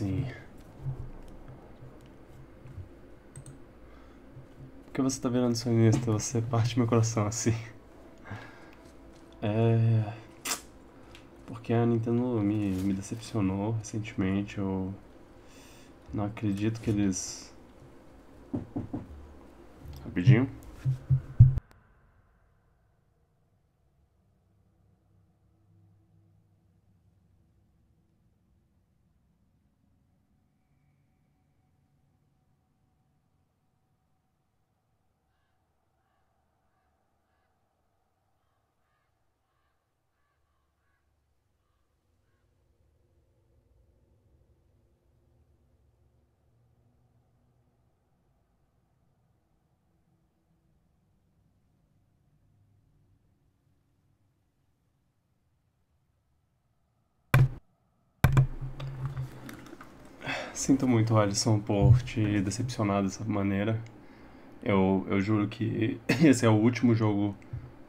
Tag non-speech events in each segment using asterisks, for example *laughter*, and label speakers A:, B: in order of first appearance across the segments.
A: Ah, sim. Por que você tá virando sonista? Você parte meu coração assim. É. Porque a Nintendo me, me decepcionou recentemente. Eu não acredito que eles. Rapidinho. Sinto muito, Alisson, por te decepcionar dessa maneira. Eu, eu juro que *laughs* esse é o último jogo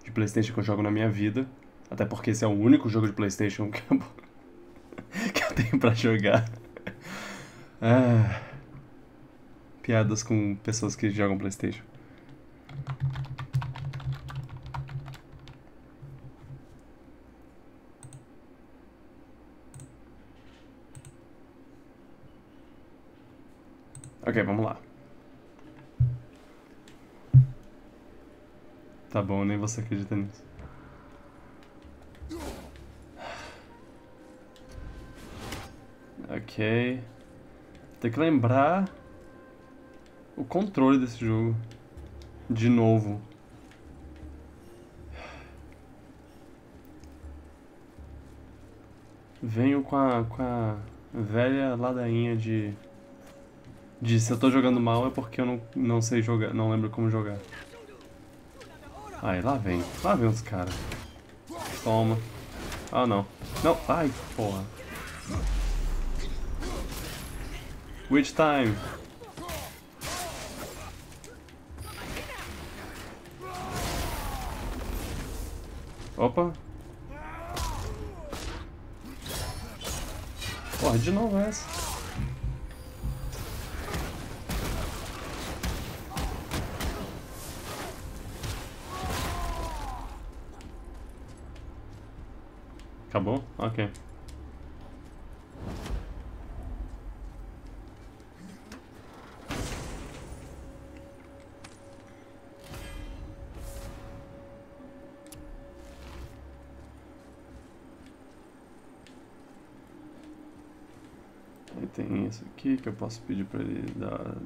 A: de PlayStation que eu jogo na minha vida. Até porque esse é o único jogo de PlayStation que eu, *laughs* que eu tenho pra jogar. Ah, piadas com pessoas que jogam PlayStation. Ok, vamos lá. Tá bom, nem você acredita nisso. Ok. Tem que lembrar o controle desse jogo. De novo. Venho com a, com a velha ladainha de de se eu tô jogando mal é porque eu não, não sei jogar, não lembro como jogar. Ai, lá vem. Lá vem os caras. Toma. Ah, não. Não. Ai, porra. Which time? Opa. Porra, de novo essa. Acabou? Ok. Aí tem isso aqui que eu posso pedir para ele dar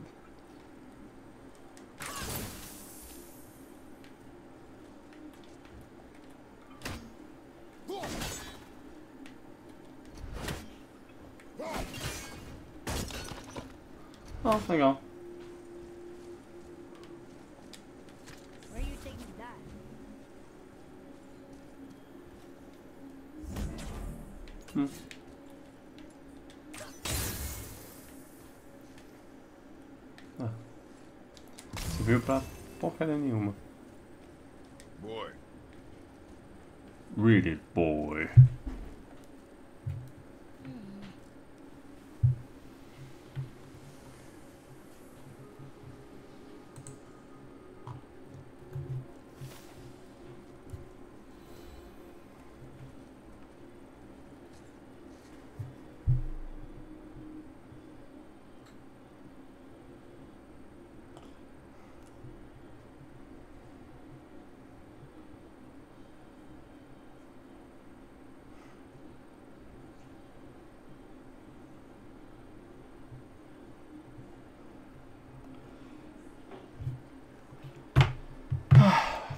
A: Oh, legal. Hum. Ah. Serviu pra porcaria nenhuma. Boy. Read it, boy.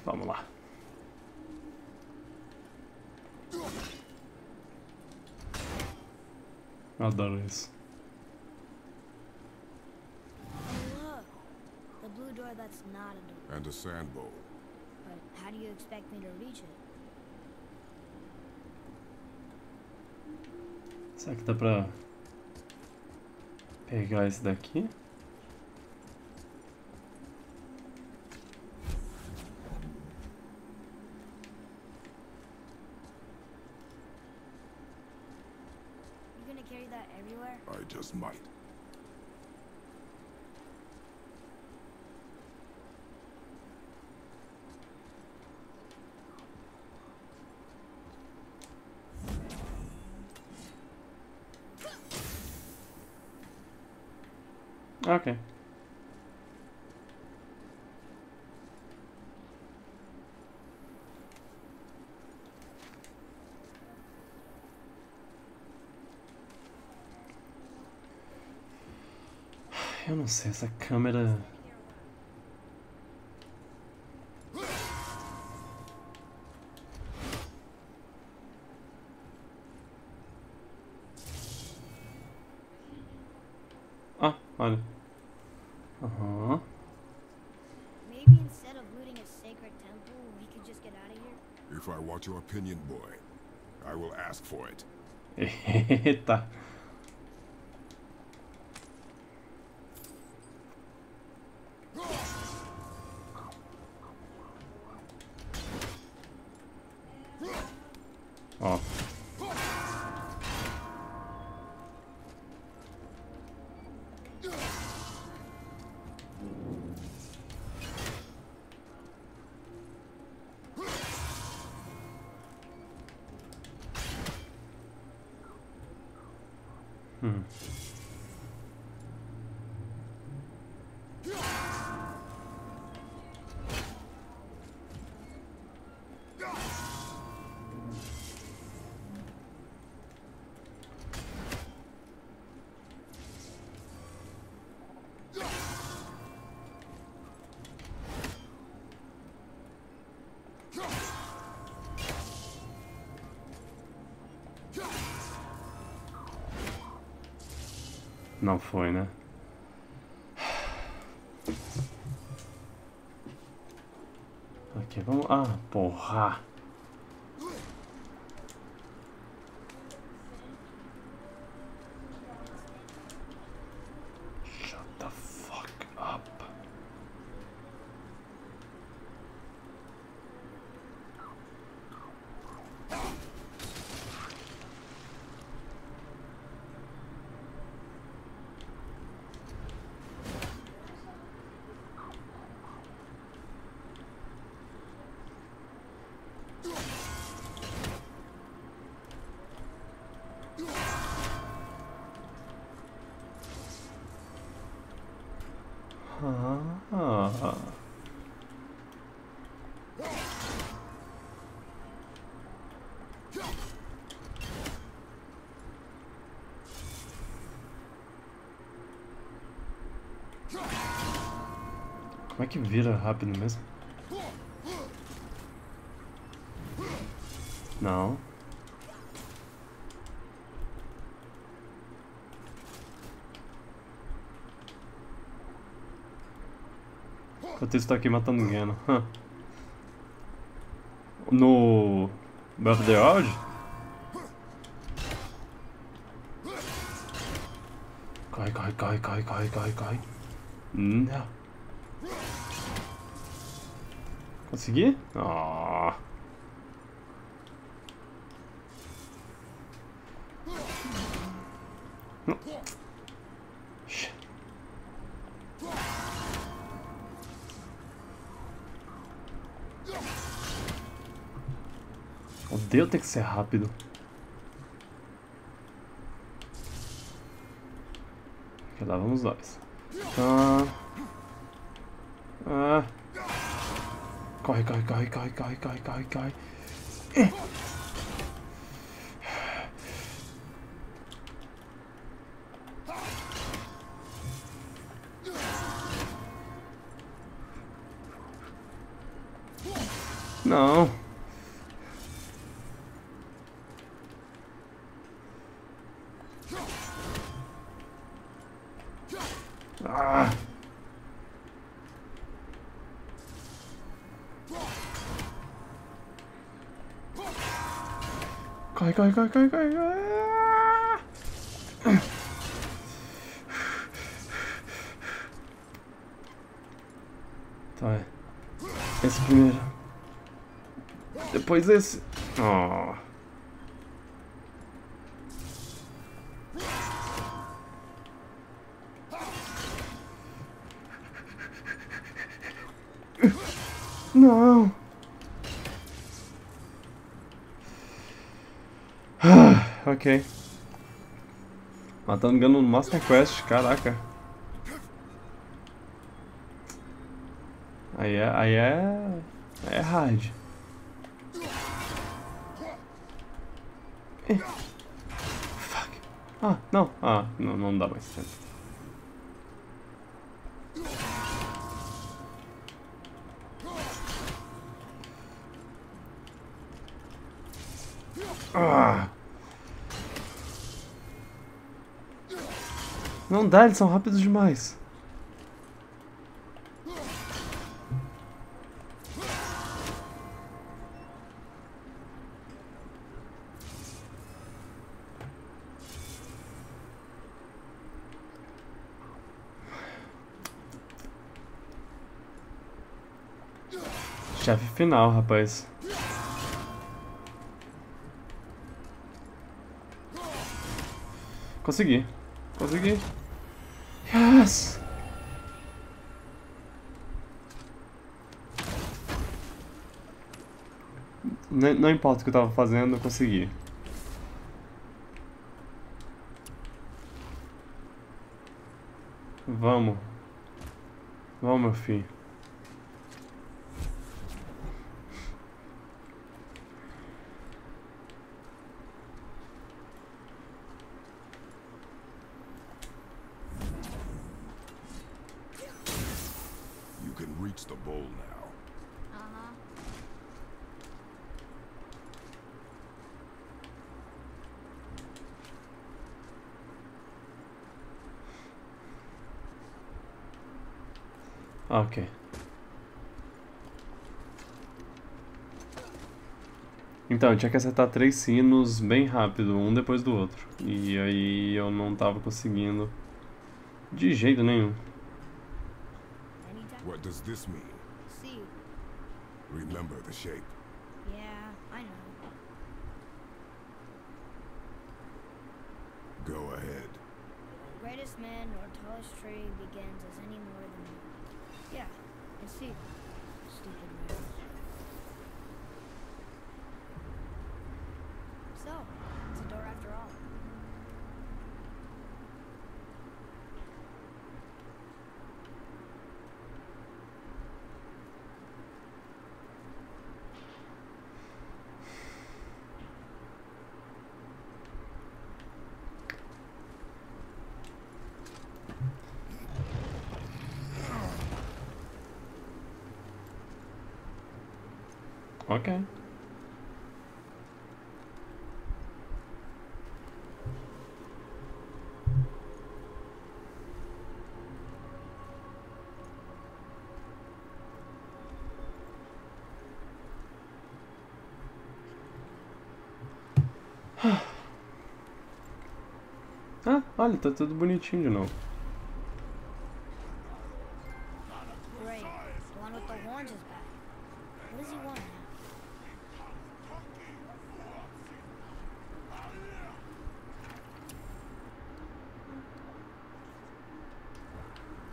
A: Vamos lá. Adoro isso.
B: The blue door that's not a door.
C: And a sand bowl.
B: But how do you expect me to reach it?
A: Será que dá pra pegar esse daqui?
C: If I want your opinion, boy, I will ask for it. *laughs*
A: Eita. Não foi, né? Aqui, vamos. Ah, porra! Shut the fuck up. Ah. Como é que vira rápido mesmo? Não. Enquanto isso, tô aqui matando. Hã. *laughs* No. Breath of the Wild? Corre, corre, corre, corre, corre, corre, corre. Não. Consegui? Não. Shit. Odeio ter que ser rápido. Lá vamos nós. 改改改改改改改改 corre, corre, corre. Tá, é. Esse primeiro. Depois esse. Oh. Não. Ok. Matando ganhando no Master Quest, caraca. Aí é. Aí é. Aí é hard. Fuck. Ah, não. Ah, não, não dá mais tempo. Ah. Não dá, eles são rápidos demais. Chefe final, rapaz. Consegui. Consegui. Yes! Não, não importa o que eu tava fazendo, eu consegui. Vamos. Vamos, meu filho.
C: You can reach the bowl now.
B: Uh-huh.
A: Ok. Então, eu tinha que acertar três sinos bem rápido, um depois do outro. E aí eu não tava conseguindo de jeito nenhum.
C: What does this mean?
B: See.
C: Remember the shape.
B: Yeah, I know.
C: Go ahead.
B: Greatest man or tallest tree begins as any more than you. Yeah, I see. Stupid man. So, it's a door after all.
A: Ok. *sighs* Ah, olha, tá tudo bonitinho de novo.
B: Great. The one with the horns is back. What does he want now?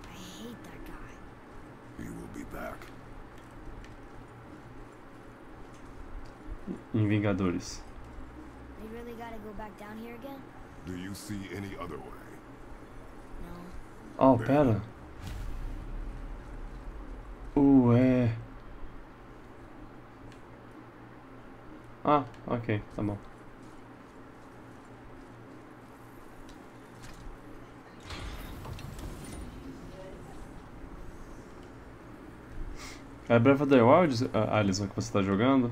B: I hate that guy.
C: He will be back.
A: Em Vingadores.
B: We really gotta go back down here again?
C: Do you see any other way?
B: No.
A: Oh, pera. Ué. Ah, ok, tá bom. É Breath of the Wild, Alisson, que você tá jogando?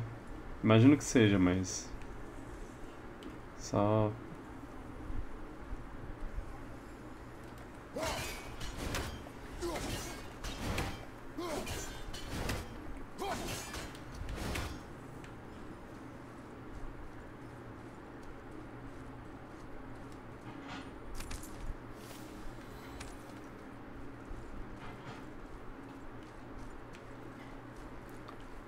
A: Imagino que seja, mas... Só...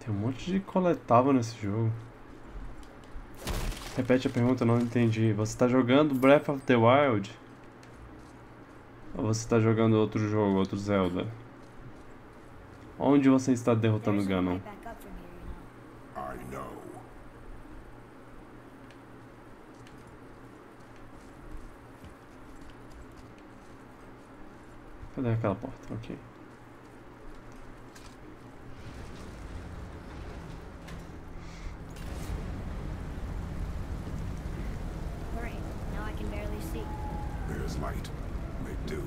A: Tem um monte coletável nesse jogo. Repete a pergunta, eu não entendi. Você tá jogando Breath of the Wild? Ou você tá jogando outro jogo, outro Zelda? Onde você está derrotando Ganon? Cadê aquela porta? Ok.
B: Hurry. Now I can barely see.
C: There's light. Make do.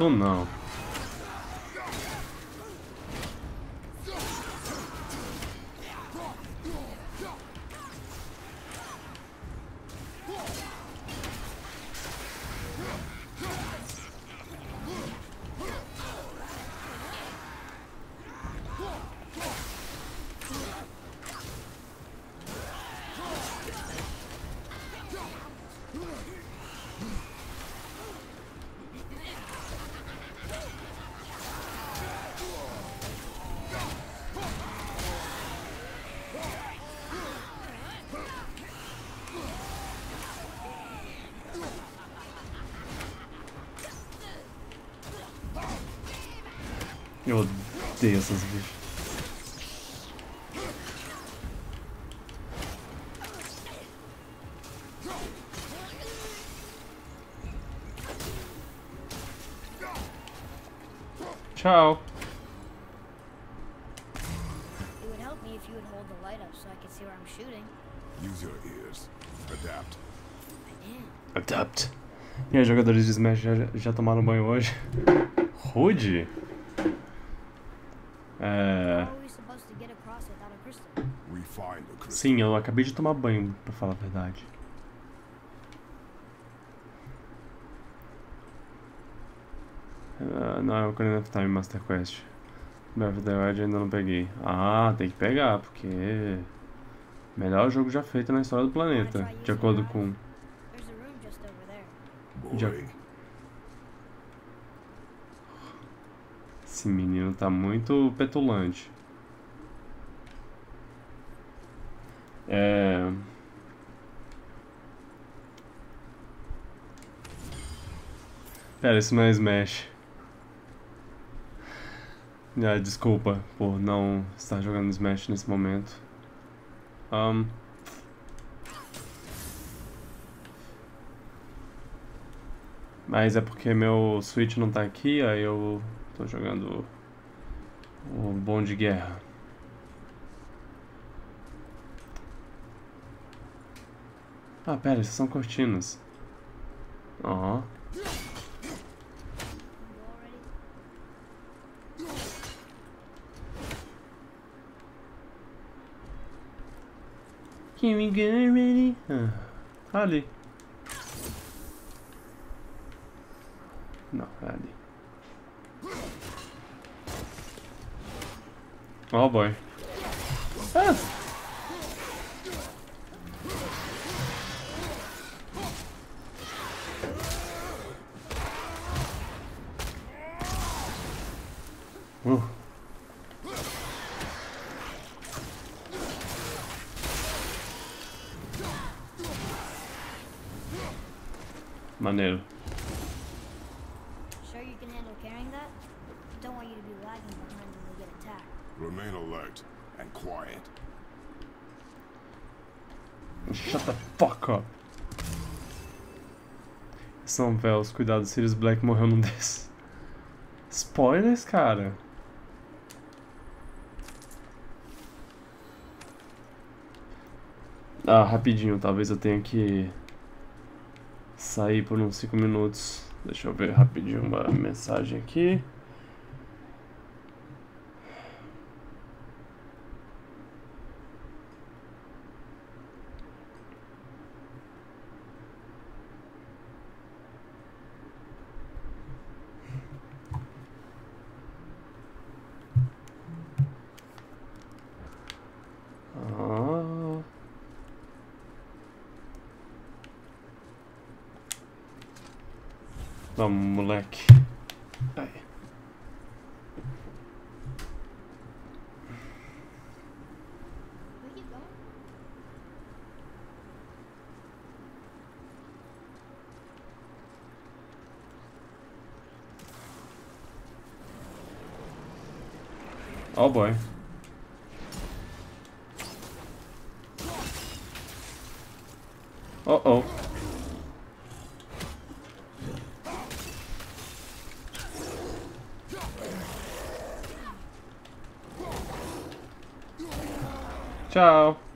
A: Ah, não. Tchau.
B: It would help me if you would hold the light up so I could see where I'm shooting.
C: Use your ears. Adapt.
A: Adapt. E aí, jogadores de Smash já, já tomaram banho hoje? Rude. É... Sim, eu acabei de tomar banho, pra falar a verdade. Ah, não, é o Ocarina of Time Master Quest. Breath of the Wild ainda não peguei. Ah, tem que pegar, porque... Melhor jogo já feito na história do planeta, de acordo com...
B: There.
C: Boy,
A: Já- Esse menino tá muito petulante. É... Pera, isso não é Smash. Ah, desculpa por não estar jogando Smash nesse momento. Ahn. Mas é porque meu Switch não tá aqui, aí eu tô jogando o Bom de Guerra. Ah, pera, essas são cortinas. Ó.
B: Can
A: Can we get ready? Huh. *sighs* Hardly. No, hardly. Oh boy. Ah! Véus, cuidado, Sirius Black morreu num *laughs* desses. Spoilers, cara. Ah, rapidinho, talvez eu tenha que sair por uns 5 minutos. Deixa eu ver rapidinho uma mensagem aqui. Ah. Vamos, moleque. Ai.
B: We keep going?
A: Oh boy. Oh oh. Tchau. *laughs*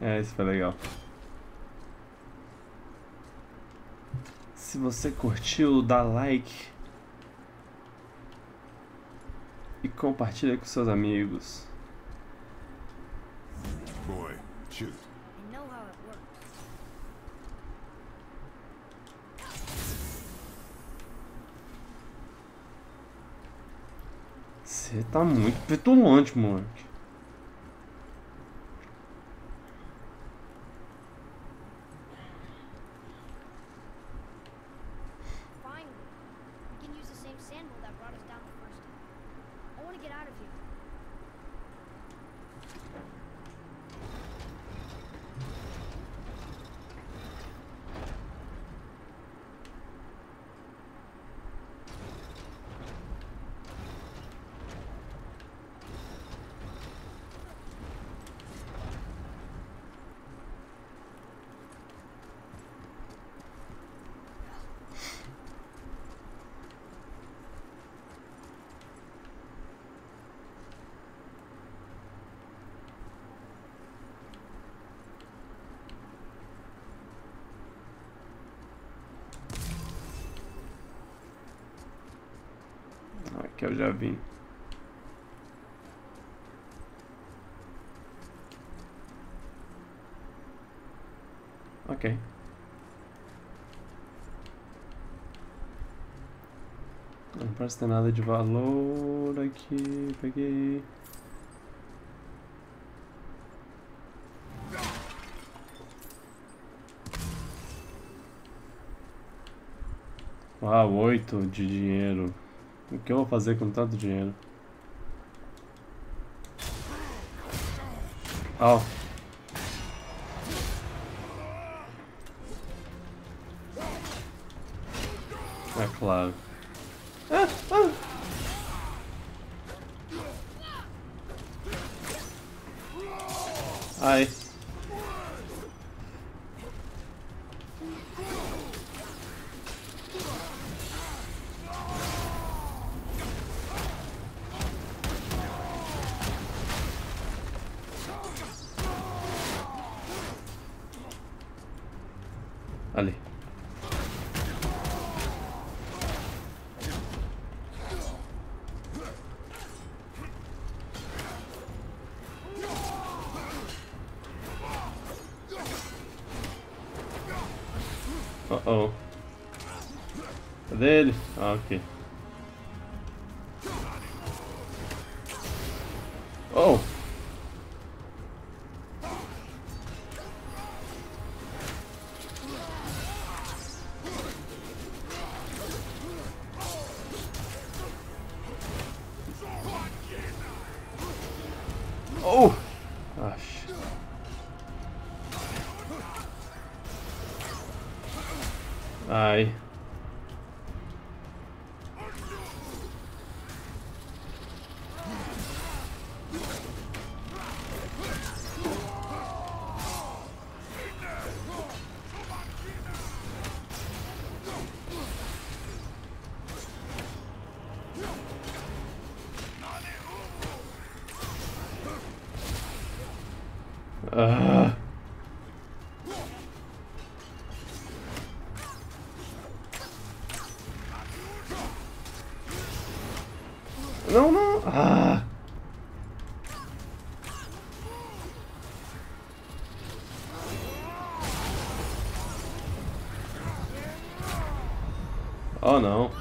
A: É, isso foi legal. Se você curtiu, dá like. E compartilha com seus amigos.
C: Boy, shoot.
B: I know how it works.
A: Você tá muito petulante, moleque.
B: Finally, we can use the same sandal that brought us down the first time. I want to get out of here.
A: Aqui eu já vim. Ok. Não parece ter nada de valor aqui. Peguei. Uau, oito de dinheiro. O que eu vou fazer com tanto dinheiro? Oh. É claro. Ah, ah. Ai. Oh não.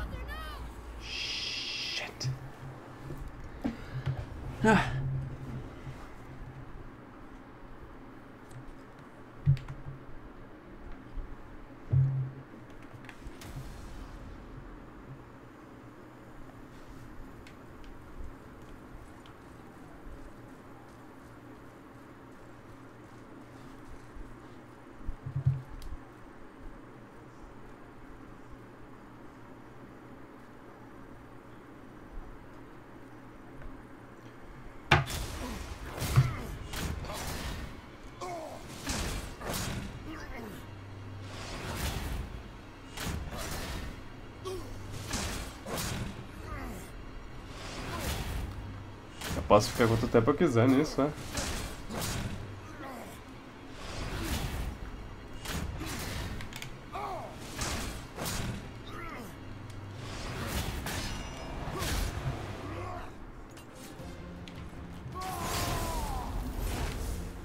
A: Posso ficar quanto tempo eu quiser nisso, é.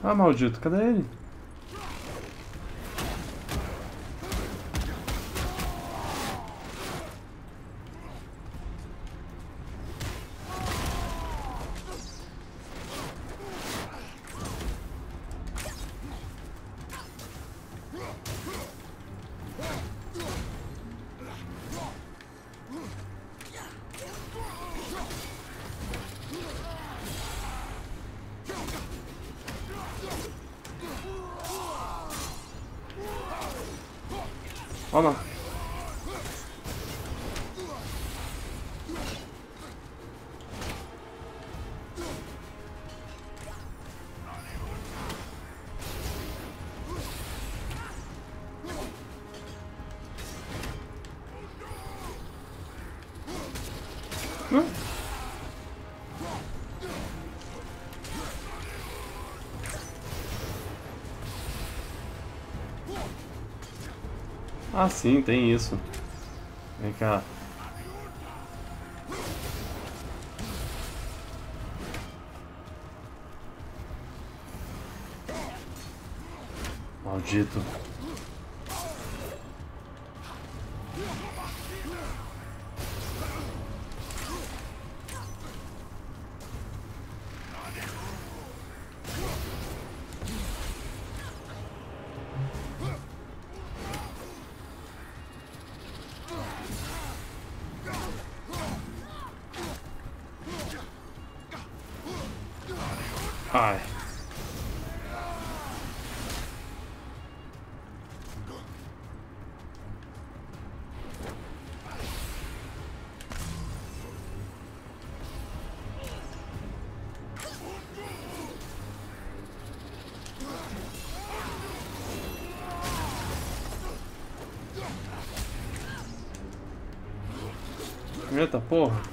A: Ah, maldito, cadê ele? Ah, sim, tem isso. Vem cá. Maldito. Eita porra.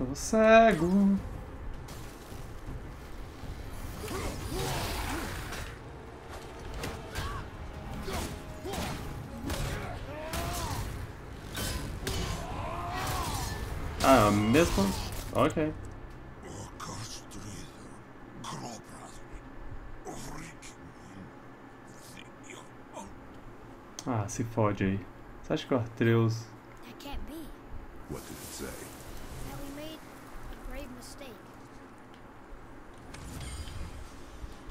A: Estou cego. Ah, mesmo? Ok. Ah, se fode aí. Você acha que o Artreus...
B: That can't be.
C: What did it say?
B: That we made a grave mistake.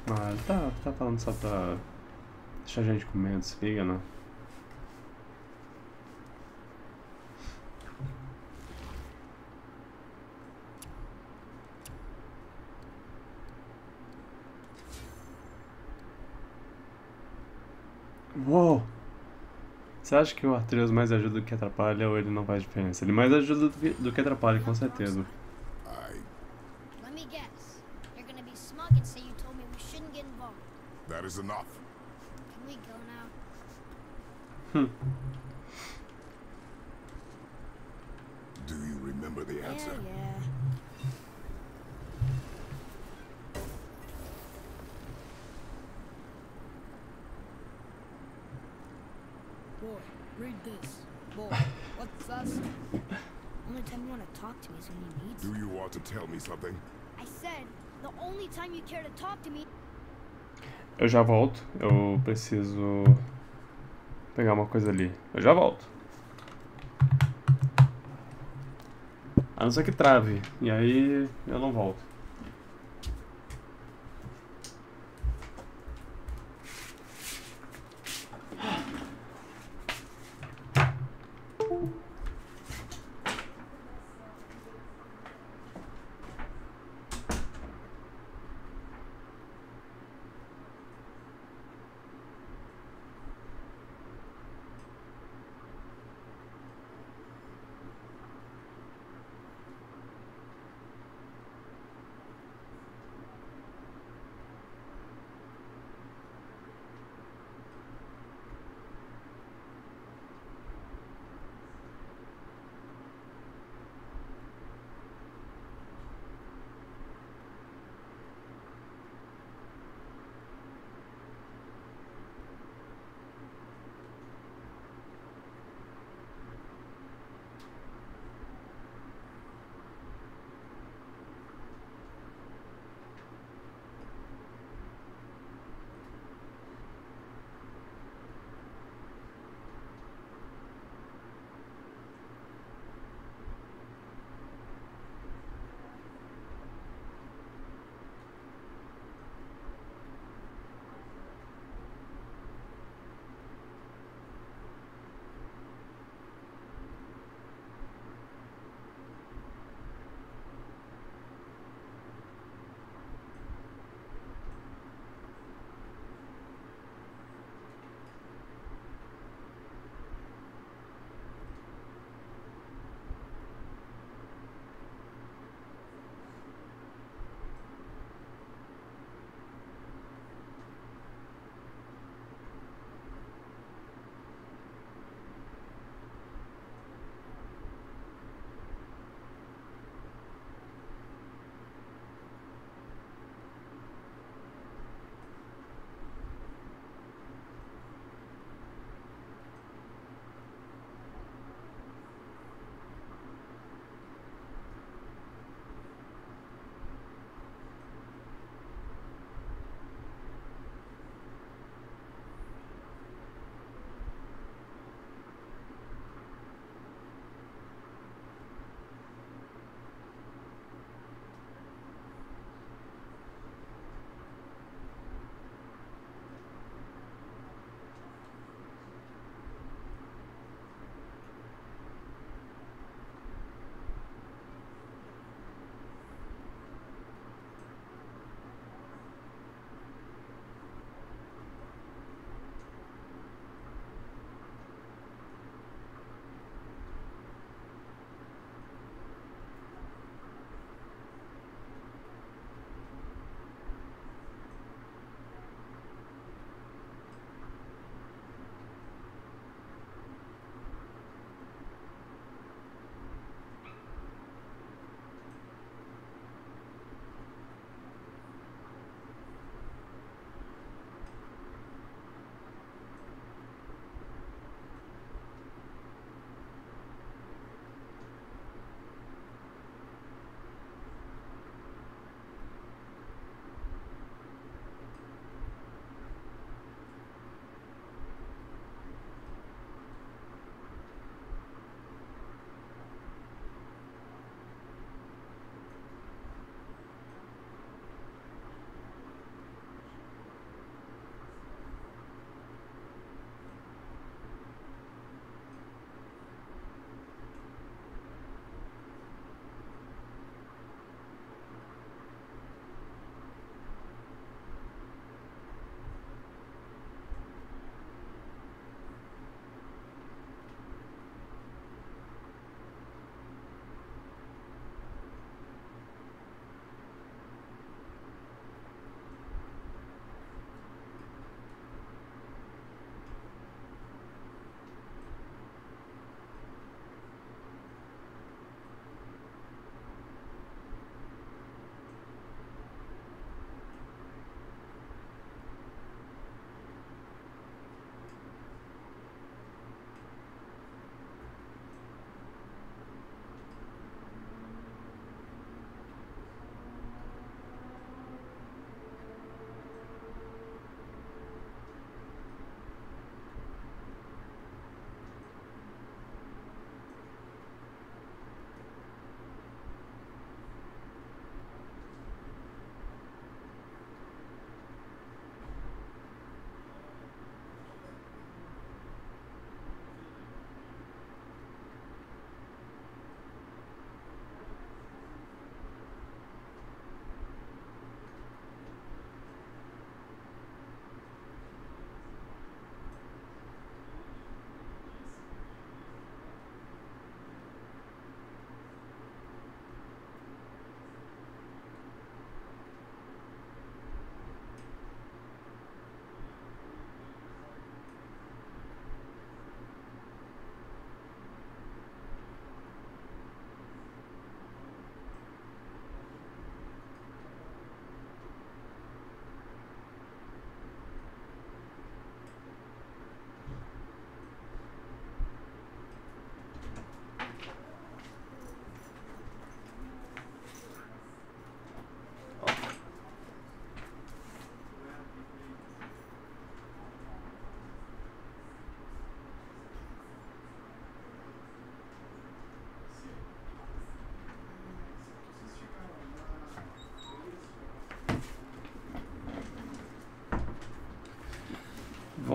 A: Ah, ele tá, tá só pra deixar a gente com medo, se liga, né? Uou! Você acha que o Artreus mais ajuda do que atrapalha ou ele não faz diferença? Ele mais ajuda do que atrapalha, com certeza. volto. Eu preciso pegar uma coisa ali. Eu já volto. A não ser que trave. E aí eu não volto.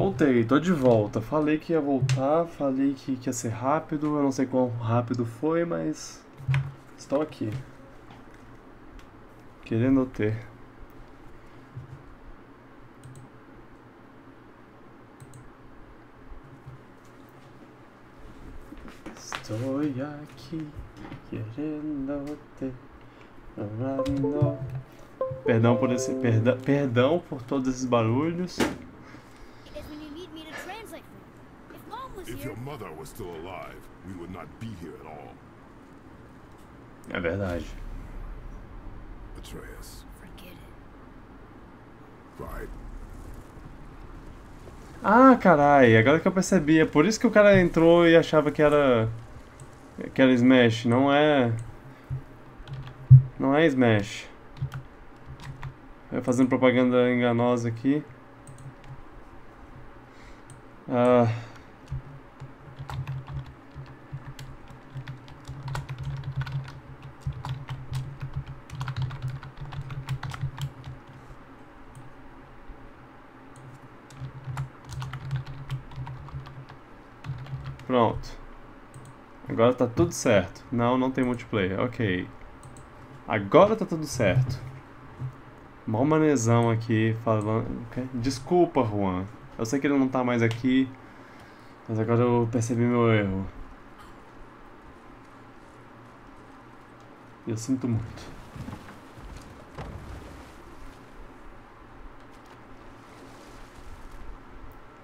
A: Voltei, tô de volta. Falei que ia voltar, falei que, que ia ser rápido. Eu não sei quão rápido foi, mas estou aqui. Querendo ter. Estou aqui querendo ter. Perdão por esse perdão, perdão por todos esses barulhos.
B: Is when you need me to translate for you. If mom was
C: If
B: here,
C: your mother was still alive, we would not be here at all.
A: É verdade.
C: Atreus.
B: forget it.
C: Right.
A: Ah, carai, agora que eu percebi. É por isso que o cara entrou e achava que era. que era Smash. Não é. Não é Smash. Eu fazendo propaganda enganosa aqui. Ah. Agora tá tudo certo. Não, não tem multiplayer. Ok. Agora tá tudo certo. Mó manezão aqui falando. Desculpa, Juan. Eu sei que ele não tá mais aqui. Mas agora eu percebi meu erro. Eu sinto muito.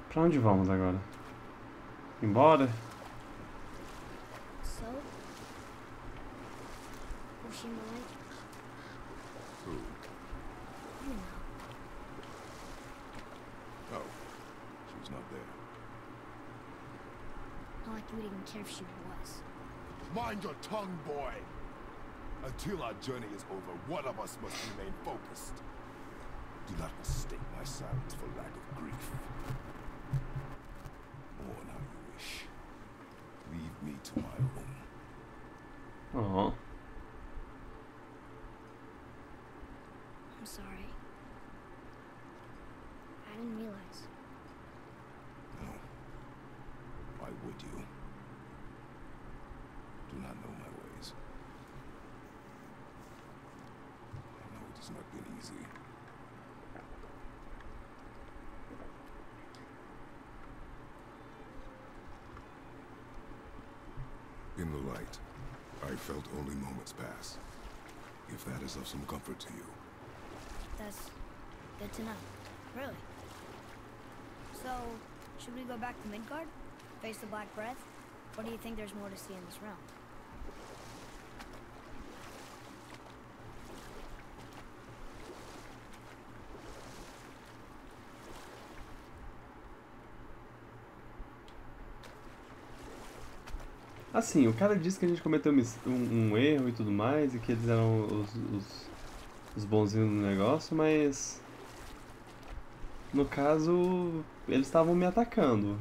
A: Pra onde vamos agora? Embora?
B: Care if she was.
C: Mind your tongue, boy! Until our journey is over, one of us must remain focused. Do not mistake my silence for lack of grief. Mourn how you wish. Leave me to my own.
A: Oh.
B: I'm sorry. I didn't realize.
C: No. Why would you? Do not know my ways. I know it has not been easy. In the light, I felt only moments pass. If that is of some comfort to you.
B: That's good to know. Really. So, should we go back to Midgard? Face the Black Breath? Or do you think there's more to see in this realm?
A: Assim, o cara disse que a gente cometeu um, um erro e tudo mais, e que eles eram os, os, os bonzinhos do negócio, mas. No caso, eles estavam me atacando.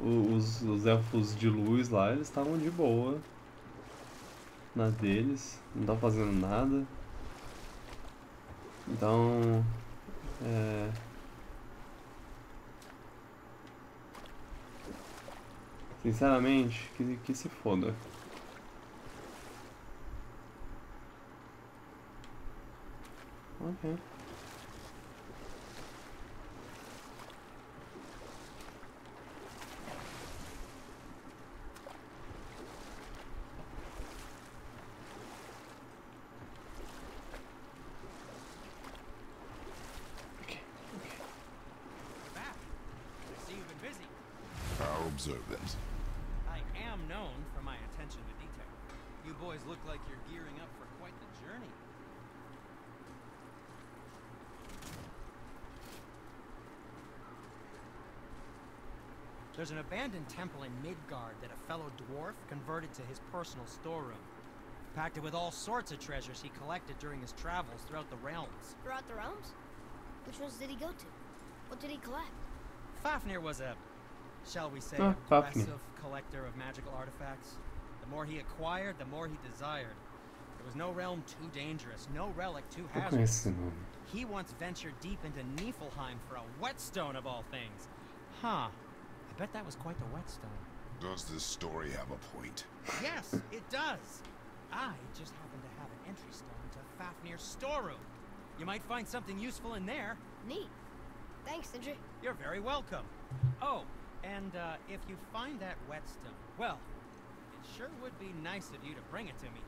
A: Os, os elfos de luz lá, eles estavam de boa. Na deles, não estavam fazendo nada. Então. É. Sinceramente, que, que se foda. Ok.
D: Temple in Midgard that a fellow dwarf converted to his personal storeroom. Packed it with all sorts of treasures he collected during his travels throughout the realms.
B: Throughout the realms? Which ones did he go to? What did he collect?
D: Fafnir was a, shall we say,
A: Fafnir.
D: aggressive collector of magical artifacts. The more he acquired, the more he desired. There was no realm too dangerous, no relic too hazardous. He once ventured deep into Niflheim for a whetstone of all things. Huh. I bet that was quite the whetstone.
C: Does this story have a point?
D: Yes, it does. I just happen to have an entry stone to Fafnir's storeroom. You might find something useful in there.
B: Neat. Thanks, Sindri.
D: You're very welcome. Oh, and uh, if you find that whetstone, well, it sure would be nice of you to bring it to me.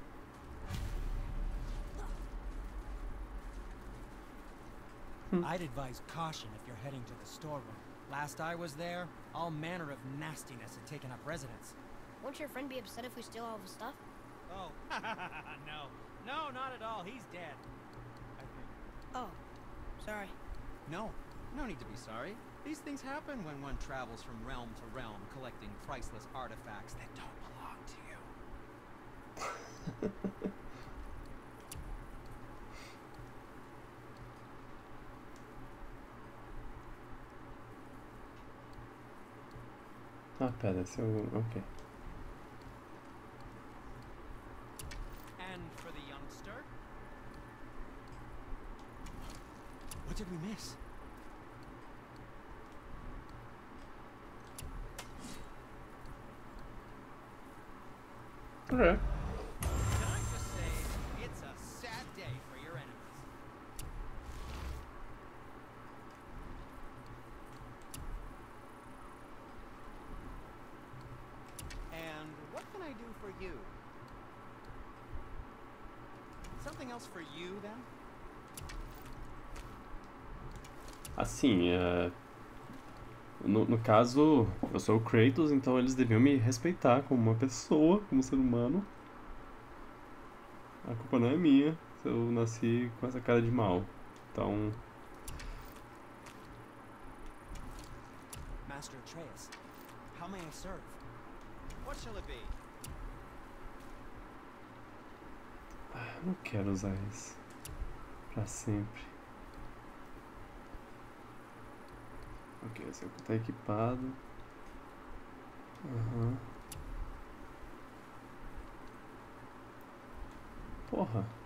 D: I'd advise caution if you're heading to the storeroom. Last I was there, all manner of nastiness had taken up residence.
B: Won't your friend be upset if we steal all of his stuff?
D: Oh, *laughs* no. No, not at all. He's dead. I think.
B: Oh, sorry.
D: No, no need to be sorry. These things happen when one travels from realm to realm collecting priceless artifacts that don't belong to you. *laughs*
A: not bad, so oh, okay.
D: And for the youngster. What did we miss? Okay.
A: Assim, é... no, no caso, eu sou o Kratos, então eles deviam me respeitar como uma pessoa, como ser humano. A culpa não é minha se eu nasci com essa cara de mal. Então,
D: Master Atreus, how may I serve? What shall it be?
A: eu não quero usar isso pra sempre. Ok, esse aqui tá equipado. Aham. Porra.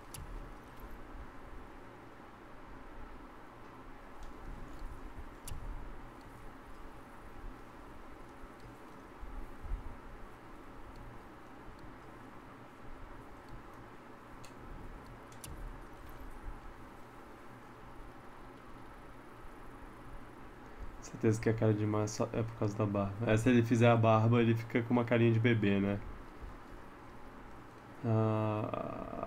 A: Certeza que a cara de mar é por causa da barba. É, se ele fizer a barba, ele fica com uma carinha de bebê, né? Ah,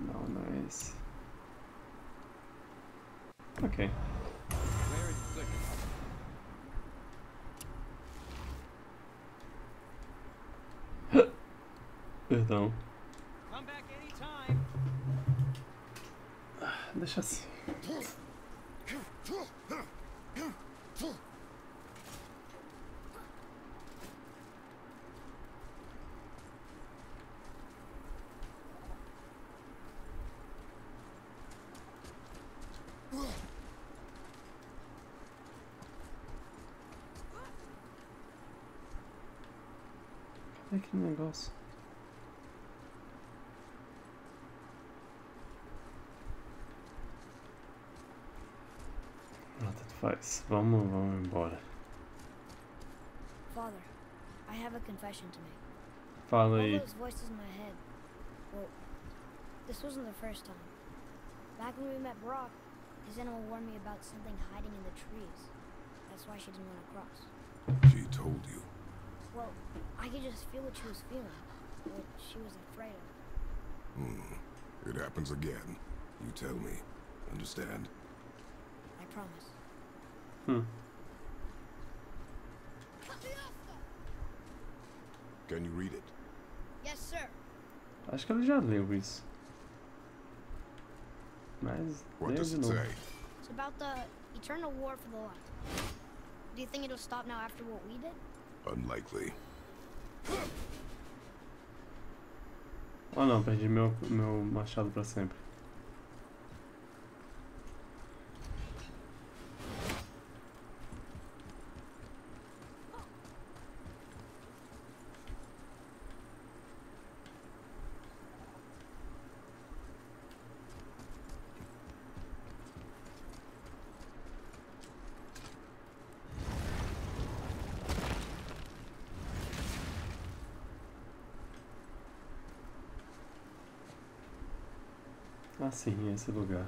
A: não, não é esse. Ok. *gasps* Perdão.
D: Anytime.
A: Deixa assim. Vamos, vamos embora.
B: Father, I have a confession to make.
A: Fala
B: All
A: aí.
B: those voices in my head. Well, this wasn't the first time. Back when we met Brock, his animal warned me about something hiding in the trees. That's why she didn't want to cross.
C: She told you.
B: Well, I could just feel what she was feeling. What she was afraid of.
C: Hmm. It happens again. You tell me. Understand?
B: I promise.
A: Hum.
C: Can you read it?
B: Yes, sir.
A: Acho que ela já leu isso. Mas,
C: What does it say?
B: It's about the eternal war for the light. Do you think it'll stop now after what we did?
C: Unlikely.
A: Oh não, perdi meu, meu machado pra sempre. Sim, esse lugar.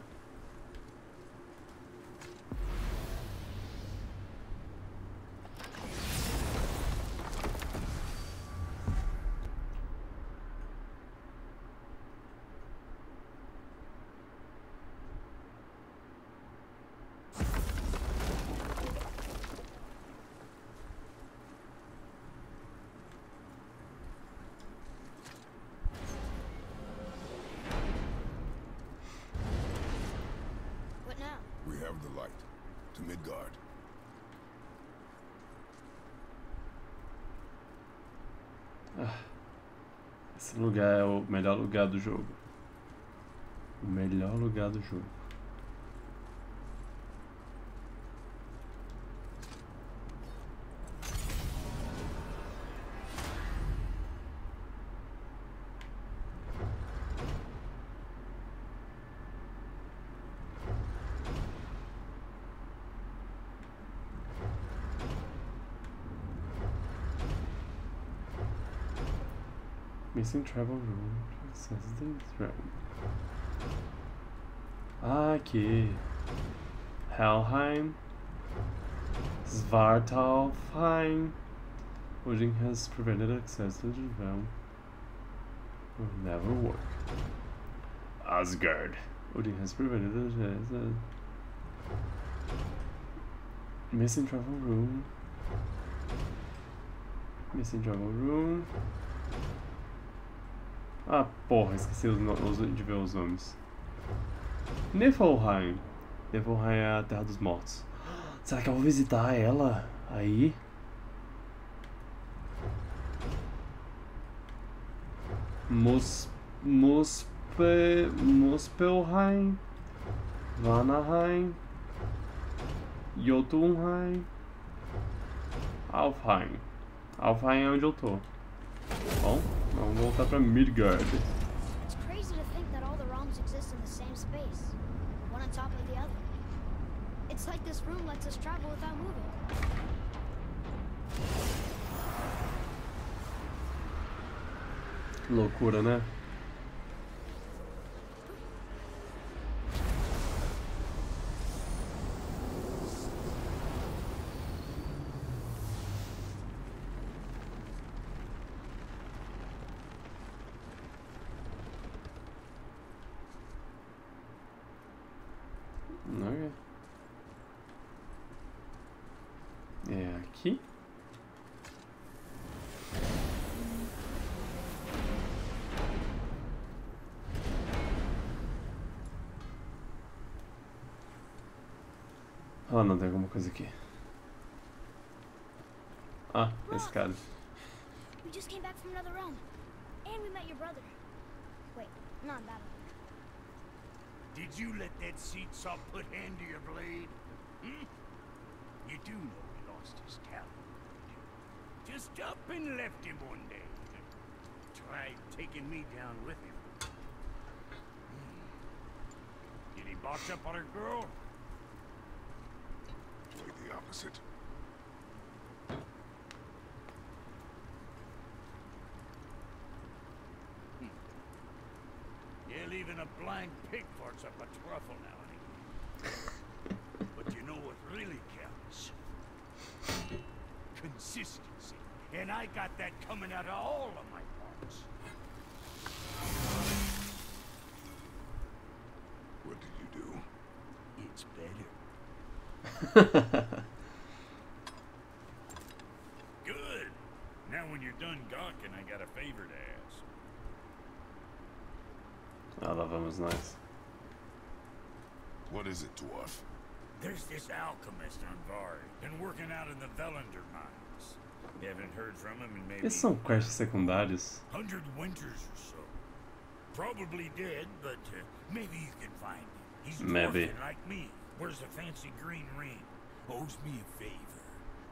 B: What now?
C: We have the light. To Midgard.
A: Esse lugar é o melhor lugar do jogo. O melhor lugar do jogo. Missing travel room access this. Ah, aqui. Helheim. Svartalfheim. Odin has prevented access to the realm. Will never work. Asgard. Odin has prevented access. to- Missing travel room. Missing travel room. Ah, porra, esqueci os os- de ver os nomes. Niflheim. Niflheim é a Terra dos Mortos. Será que eu vou visitar ela aí? Mus... Muspe... Muspelheim. Vanaheim. Jotunheim. Alfheim. Alfheim é onde eu tô. Bom, vamos voltar pra Midgard.
B: It's crazy to think that all the realms exist in the same space, one on top of the other. It's like this room lets us travel without moving.
A: Que loucura, né? Coisa aqui. Ah, esse cara.
B: We just came back from another realm, and we met your brother. Wait, not that one.
E: Did you let that seat saw put hand to your blade? Hmm? You do know he lost his talent. Just up and left him one day. Tried taking me down with him. Hmm. Did he box up on her girl?
C: The opposite. Hmm.
E: Yeah, leaving a blind pig up a truffle now and *laughs* but you know what really counts? Consistency. And I got that coming out of all of my parts.
C: What did you do?
E: It's better. *laughs* Good. Now when you're done gawking, I got a favor to ask.
A: Lá vamos nós.
C: What is it, dwarf?
E: There's this alchemist on Vari. Been working out in the Velander mines. You haven't heard from him in maybe
A: Esses são quests secundários.
E: hundred winters or so. Probably dead, but uh, maybe you can find him. He's
A: Maybe.
E: like me. Wears a fancy green ring. Owes me a favor.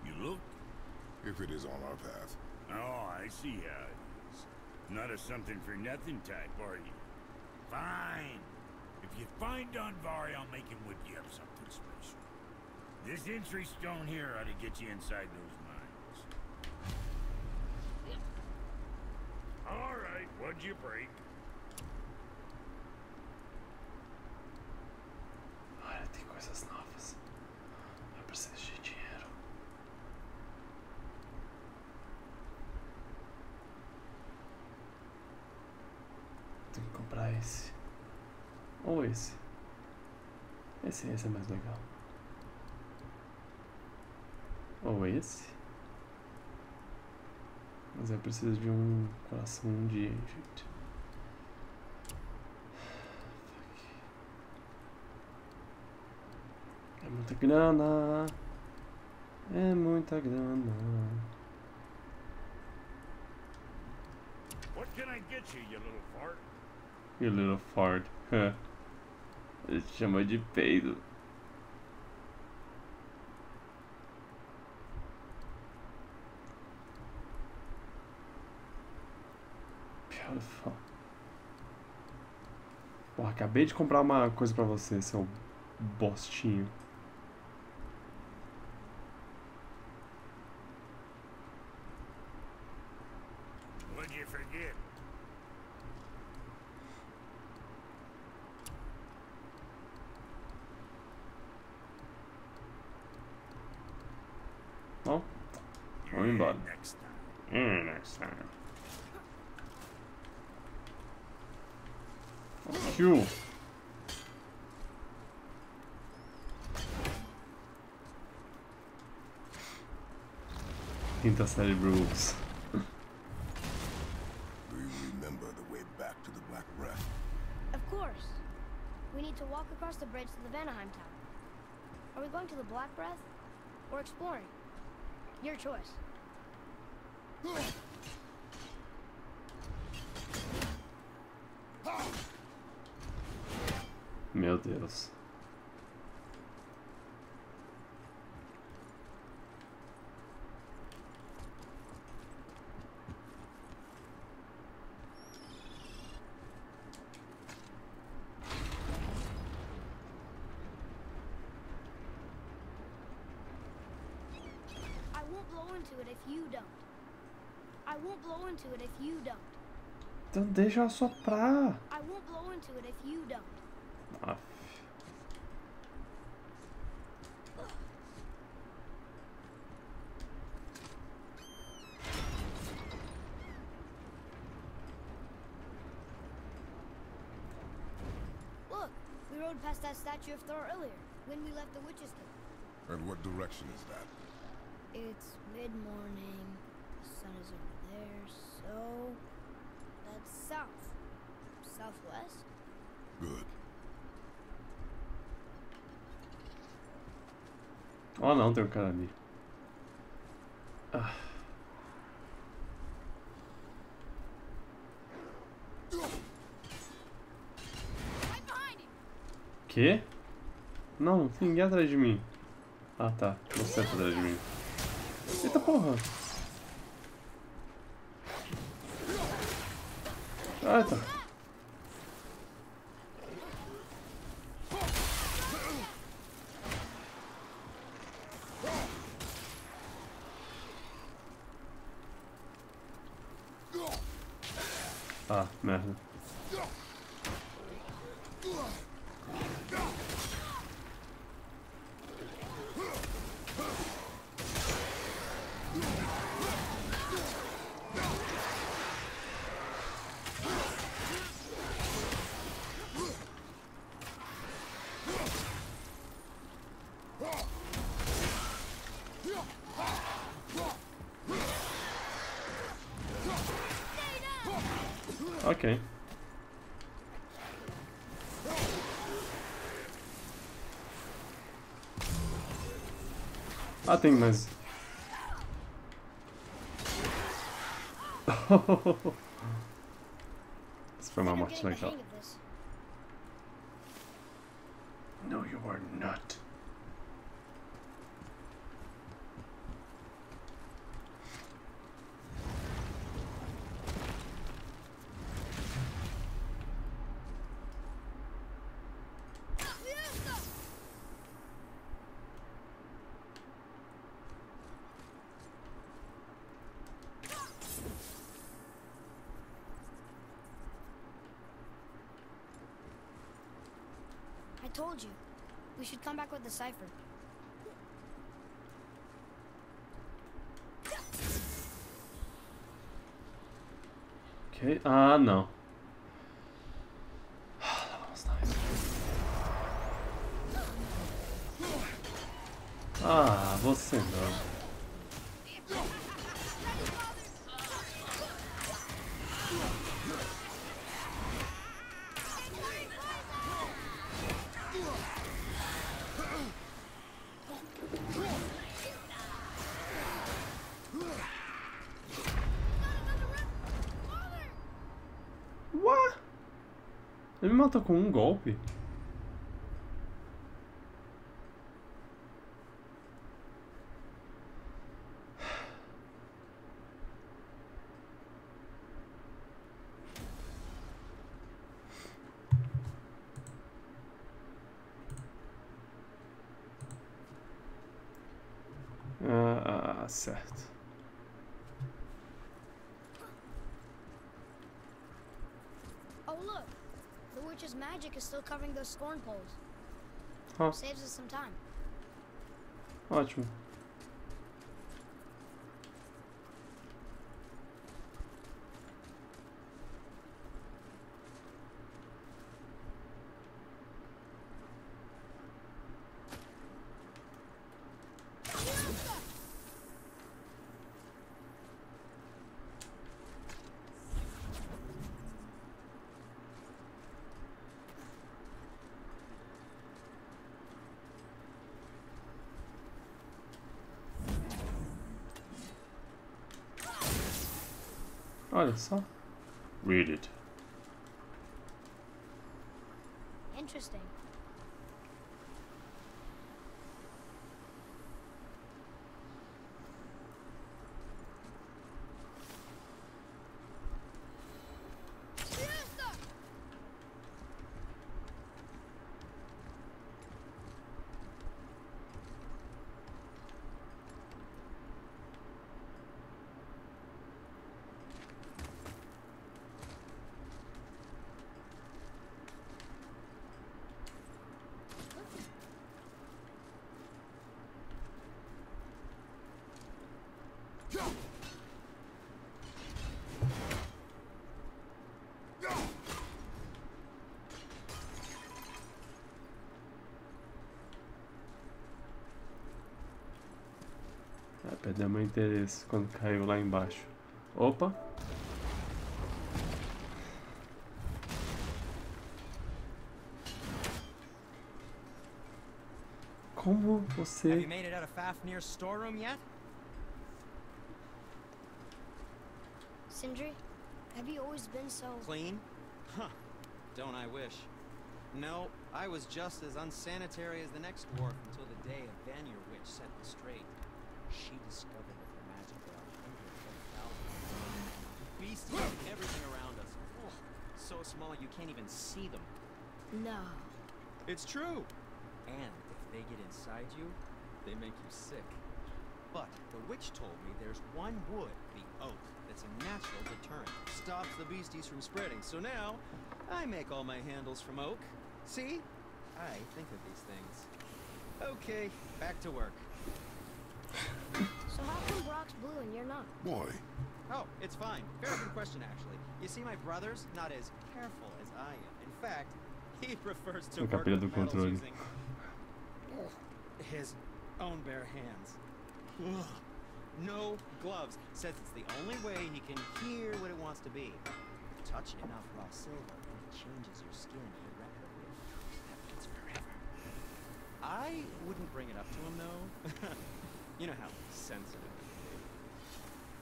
E: You look?
C: If it is on our path.
E: Oh, I see how it is. Not a something for nothing type, are you? Fine. If you find Donvari, I'll make him whip you up something special. This entry stone here ought to get you inside those mines. All right, what'd you break?
A: Ou esse? Esse, esse é mais legal. Ou esse? Mas eu preciso de um coração de gente. É muita grana. É muita grana.
E: What can I get you, you little fart?
A: You little fart. Ele te chamou de peido. Beautiful. Porra, acabei de comprar uma coisa pra você, seu bostinho. Quinta série rules.
C: Do you remember the way back to the Black Breath?
B: Of course. We need to walk across the bridge to the Vanaheim Tower. Are we going to the Black Breath? Or exploring? Your choice.
A: Meu Deus.
B: I won't blow into it if you don't. I won't blow into it if you don't.
A: Então deixa eu assoprar.
B: I won't blow into it if you don't.
A: Ah,
B: Look, we rode past that statue of Thor earlier, when we left the witch's cave.
C: And what direction is that?
B: It's mid-morning, the sun is over there, so... That's south. Southwest?
C: Good.
A: Oh não, tem um cara ali. Ah. Quê? Não, tem ninguém atrás de mim. Ah tá, você tá atrás de mim. Eita porra! Ah tá. Ah, merda. nothing, mas... *laughs* it's from how
B: much
A: like
B: that. the cipher.
A: Okay, uh, no. Matou com um golpe? Ah, certo.
B: Magic is still covering those scorn poles.
A: Ó,
B: Saves us some time.
A: ótimo. Nice. Read it.
B: Perdeu meu interesse quando caiu lá embaixo. Opa! Como
A: você.
B: Sindri, have you always been so...
D: Clean? Huh. Don't I wish. No, I was just as unsanitary as the next dwarf until the day a Vanir witch set me straight. She discovered that the magic there are hundreds of thousands. Beasties and everything around us. Oh, so small you can't even see them.
B: No.
D: It's true. And if they get inside you, they make you sick. But the witch told me there's one wood, the oak, that's a natural deterrent. Stops the beasties from spreading. So now, I make all my handles from oak. See? I think of these things. Okay, back to work.
B: Blue and you're not?
C: Boy,
D: Oh, it's fine. Very good question, actually. You see, my brother's not as careful as I am. In fact, he *laughs* prefers to work with metals using uh, his own bare hands. Ugh. No gloves. Says it's the only way he can hear what it wants to be. Touch enough raw silver and it changes your skin irreparably. Happens forever. I wouldn't bring it up to him, though. *laughs* you know how sensitive he can be.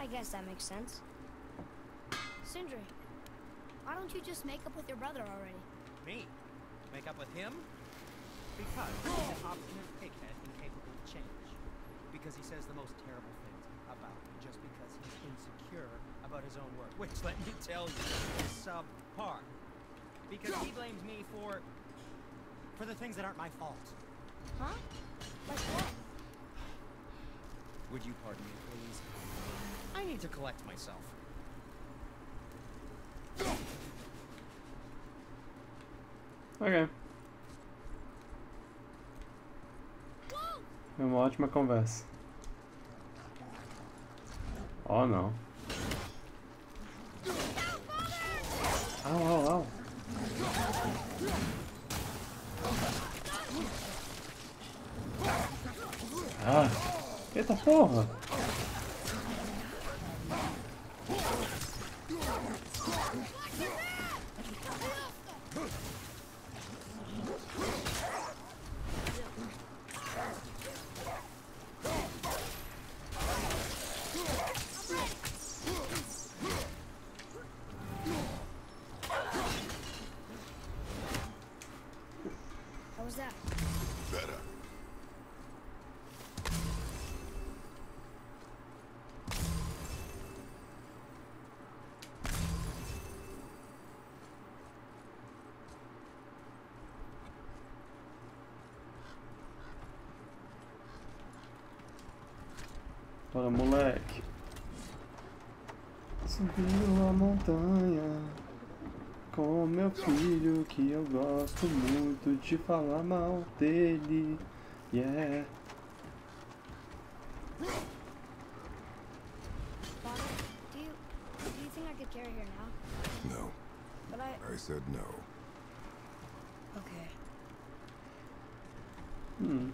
B: I guess that makes sense. Sindri, why don't you just make up with your brother already?
F: Me? Make up with him? Because he's an obstinate pighead incapable of change. Because he says the most terrible things about me just because he's insecure about his own work. Which, let me tell you, is subpar. Because he blames me for... for the things that aren't my fault.
B: Huh? Like what?
D: Would you pardon me, please?
F: I need to collect myself.
A: Ok. Foi uma ótima conversa. Oh não. Au, au, au. Ah, eita porra! Moleque. Subiu a montanha com meu filho que eu gosto muito de falar mal dele. Yeah.
B: Father, do you do you think I could carry her now?
C: No.
B: But I
C: I said no.
B: okay.
A: Hum.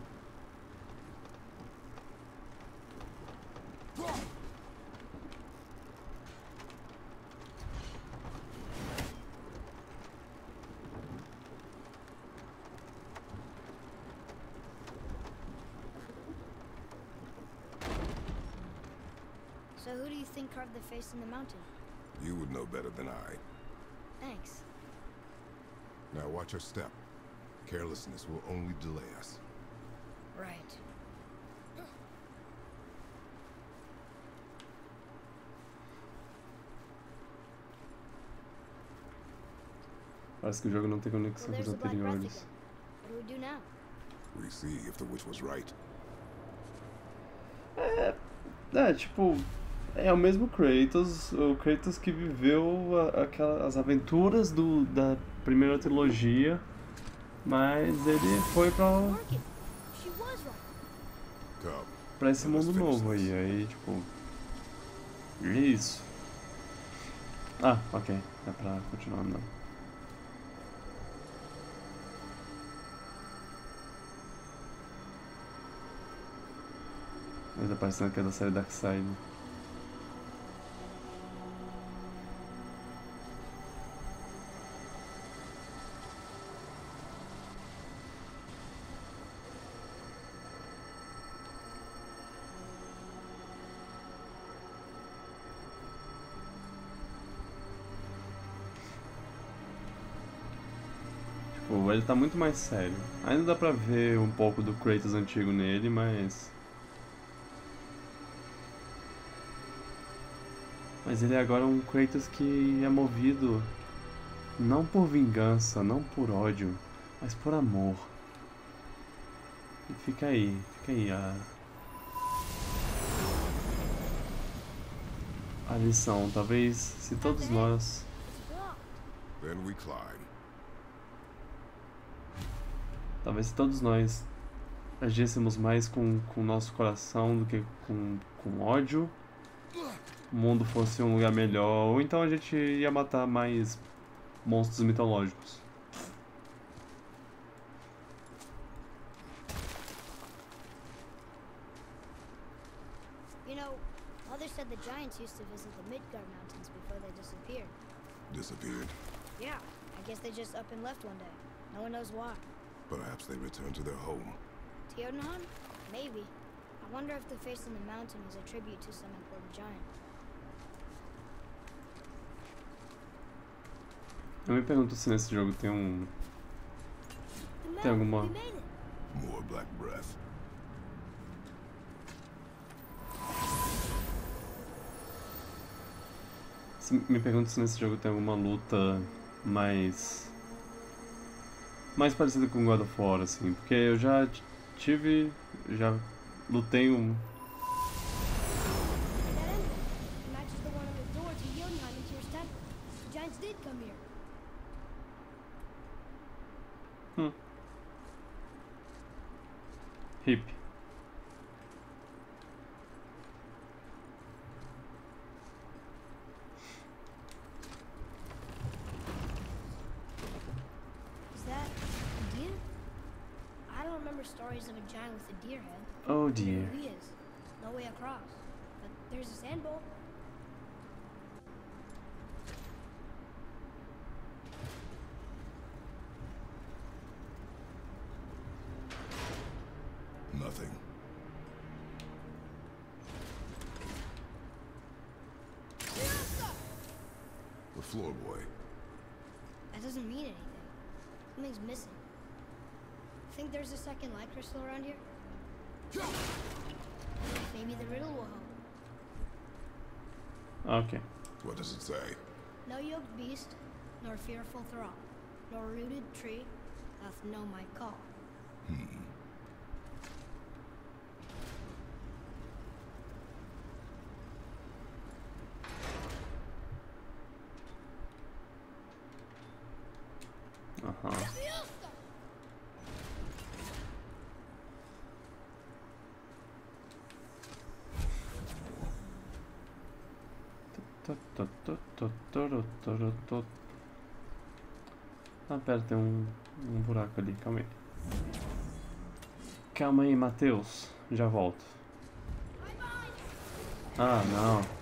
B: Carved the face in the mountain?
C: You would know better than I.
B: Thanks.
C: Now watch your step. Carelessness will only delay us.
B: Right.
A: Parece que o jogo não tem conexão com os
B: the Black Breath again.
A: anteriores.
B: What do we do now?
C: We see if the witch was right.
A: É, tipo, é o mesmo Kratos, o Kratos que viveu a- as aventuras do, da primeira trilogia, mas ele foi pra, pra esse mundo novo aí, aí, tipo... Isso. Ah, ok, é pra continuar andando. Mas tá parecendo que é da série Darkseid. Tá muito mais sério. Ainda dá pra ver um pouco do Kratos antigo nele, mas. Mas ele é agora um Kratos que é movido não por vingança, não por ódio, mas por amor. E fica aí, fica aí a. A lição. Talvez se todos nós.
C: Then we climb.
A: Talvez se todos nós agíssemos mais com o nosso coração do que com, com ódio, o mundo fosse um lugar melhor, ou então a gente ia matar mais monstros mitológicos.
B: You know, Mother said the giants used to visit the Midgard Mountains before they disappeared.
C: Disappeared.
B: Yeah, I guess they just up and left one day. No one knows why.
C: Perhaps they returned to their home.
B: Teodenhan? Maybe. I wonder if the face in the mountain is a tribute to some important giant.
A: Eu me pergunto se nesse jogo tem um. Tem alguma-!
C: More black breath.
A: me pergunto se nesse jogo tem alguma luta mais. Mais parecida com God of War, assim. Porque eu já tive. já lutei um.
B: Stories of a giant with a deer head.
A: Oh dear.
B: He is. No way across. But there's a sand bowl.
C: Nothing. The floor boy.
B: That doesn't mean anything. Something's missing. Think there's a second light crystal around here? Maybe the riddle will help.
A: Ok.
C: What does it say?
B: No yoked beast, nor fearful thrall, nor rooted tree doth know my call.
A: Aham. Ah, pera, tem um, um buraco ali, calma aí. Calma aí, Matheus. Já volto. Ah, não.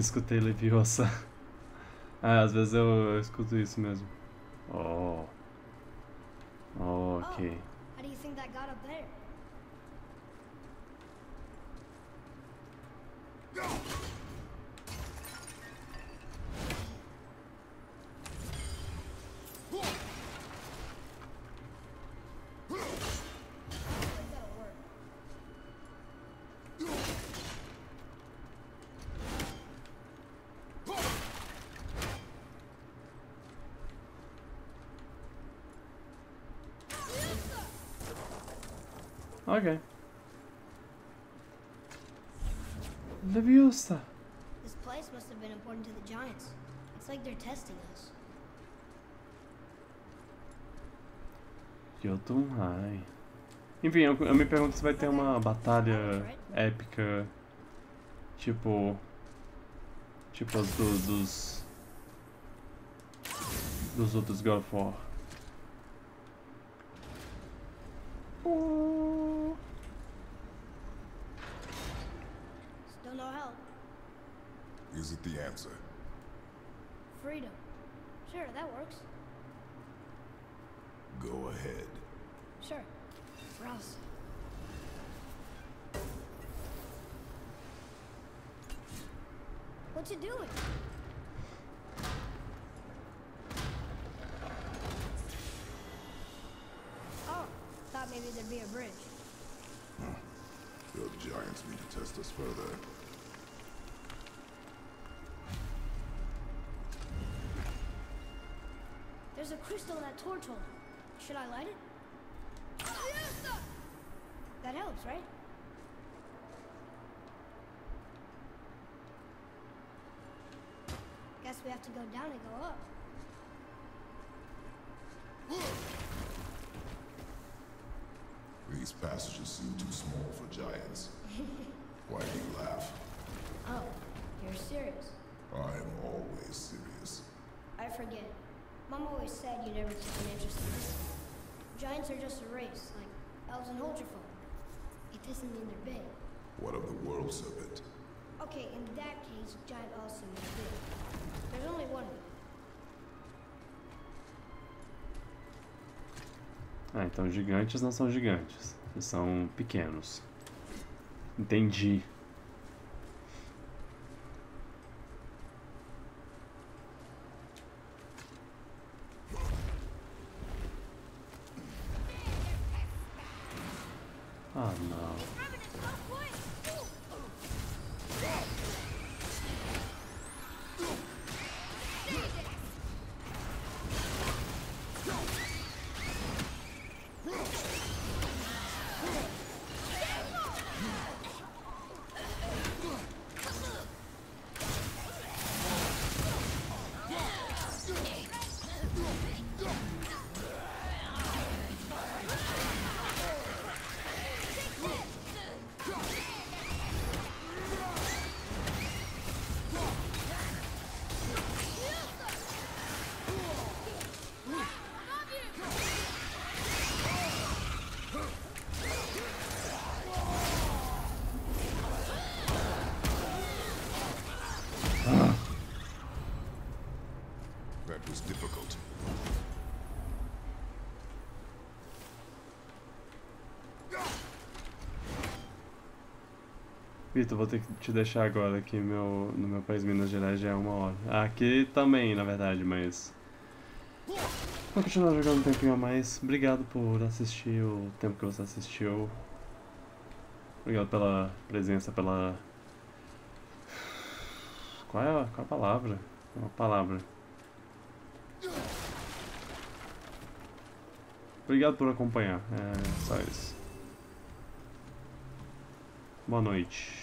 A: Que escutei Leviosa. Ah, *laughs* às vezes eu, eu escuto isso mesmo. Oh. Jotunheim. Enfim, eu, eu me pergunto se vai ter uma batalha épica. Tipo. Tipo as do, dos. Dos outros God of War.
B: Maybe there'd be a bridge.
C: The giants need to test us further.
B: There's a crystal in that torch holder. Should I light it? That helps, right? Guess we have to go down and go up.
C: These passages seem too small for giants. *laughs* Why do you laugh?
B: Oh, you're serious.
C: I am always serious.
B: I forget. Mom always said you never took an interest in this. Giants are just a race, like elves and Holgerfolk. It doesn't mean they're big.
C: What of the world serpent?
B: Okay, in that case, giant also means big. There's only one. of them.
A: Ah, então gigantes não são gigantes. São pequenos. Entendi. Vou ter que te deixar agora que meu, no meu país, Minas Gerais, já é uma hora. Aqui também, na verdade, mas. Vou continuar jogando um tempinho a mais. Obrigado por assistir o tempo que você assistiu. Obrigado pela presença, pela. Qual é a, qual é a palavra? É uma palavra. Obrigado por acompanhar. É só isso. Boa noite.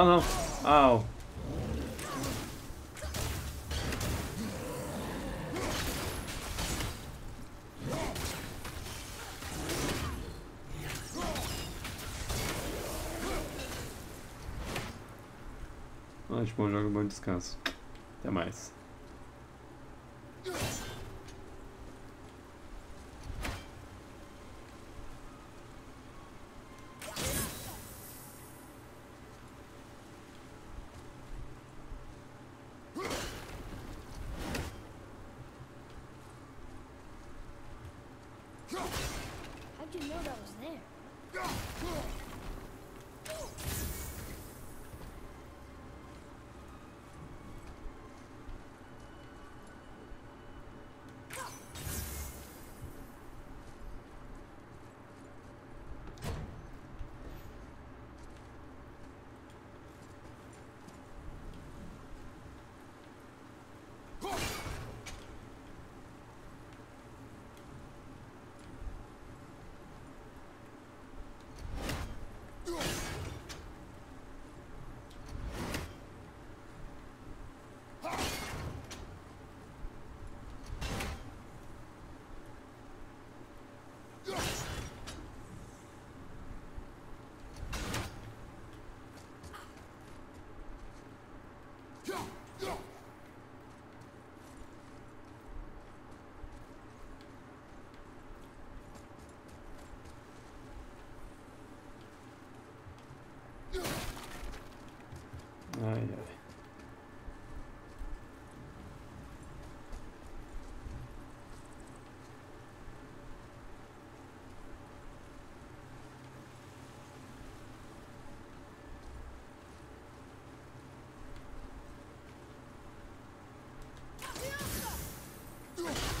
A: Ah, não. Au. Noite, bom jogo, bom descanso. Até mais.
B: Ay,
A: ay. Ugh!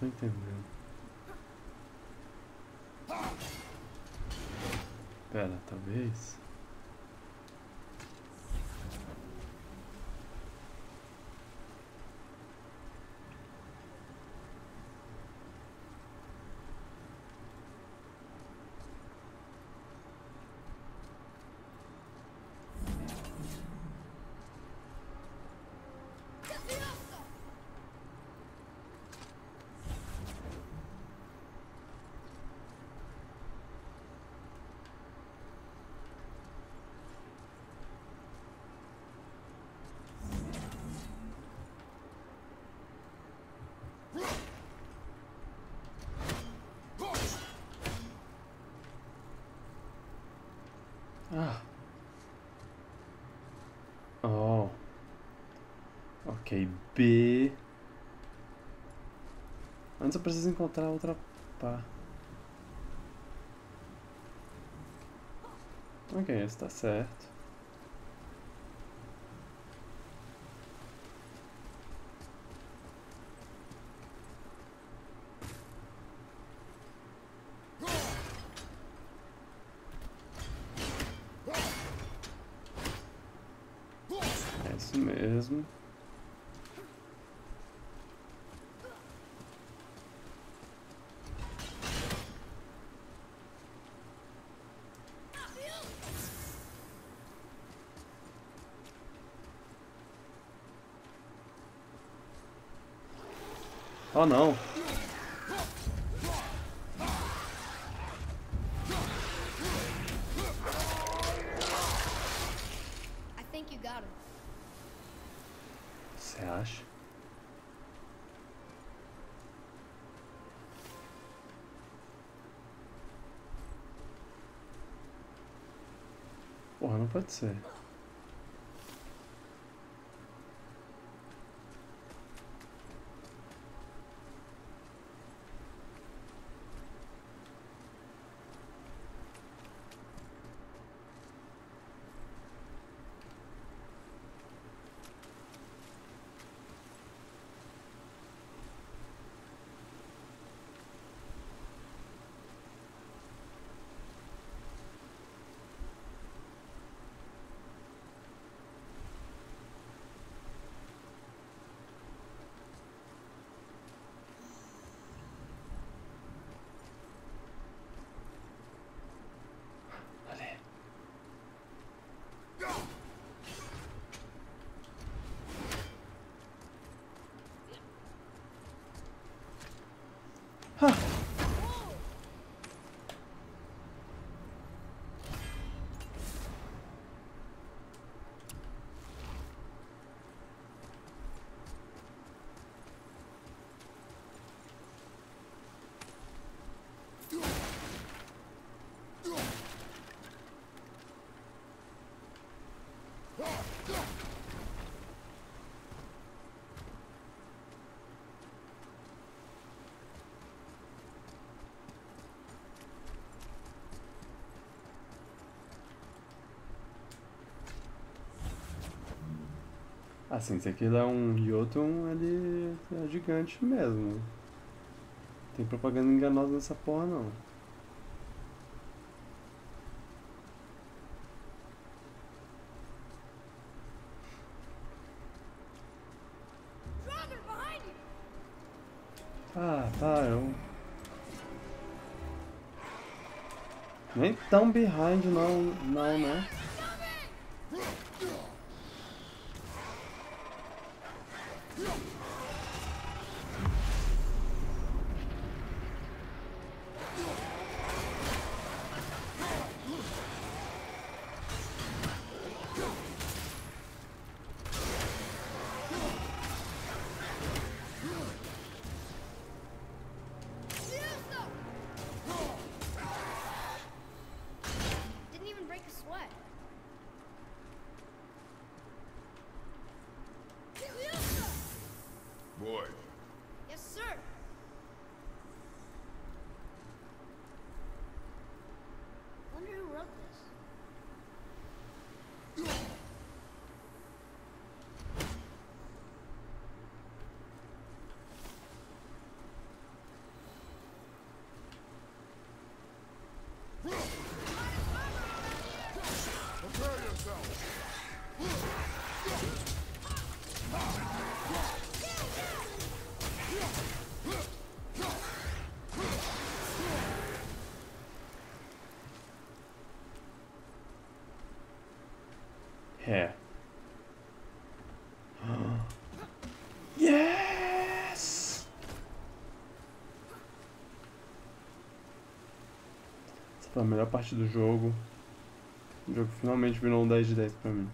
A: Tô entendendo. Pera, talvez. Ah. Oh. Ok, B. Antes eu preciso encontrar outra pá. Ok, esse tá certo. É isso mesmo. Oh não. Você acha? Porra, não pode ser. Huh. Assim, se aquilo é um Jotun, ele é gigante mesmo. Tem propaganda enganosa nessa porra não. Ah, tá, eu. Nem tão behind não, não, né? Foi a melhor parte do jogo. O jogo finalmente virou um 10 de 10 pra mim.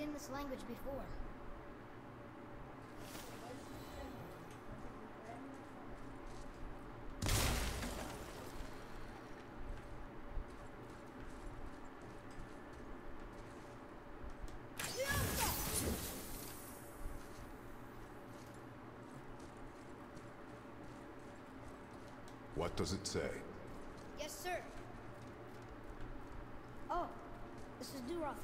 B: Seen this language before.
C: what does it say?
B: Yes, sir. Oh, this is Durothor,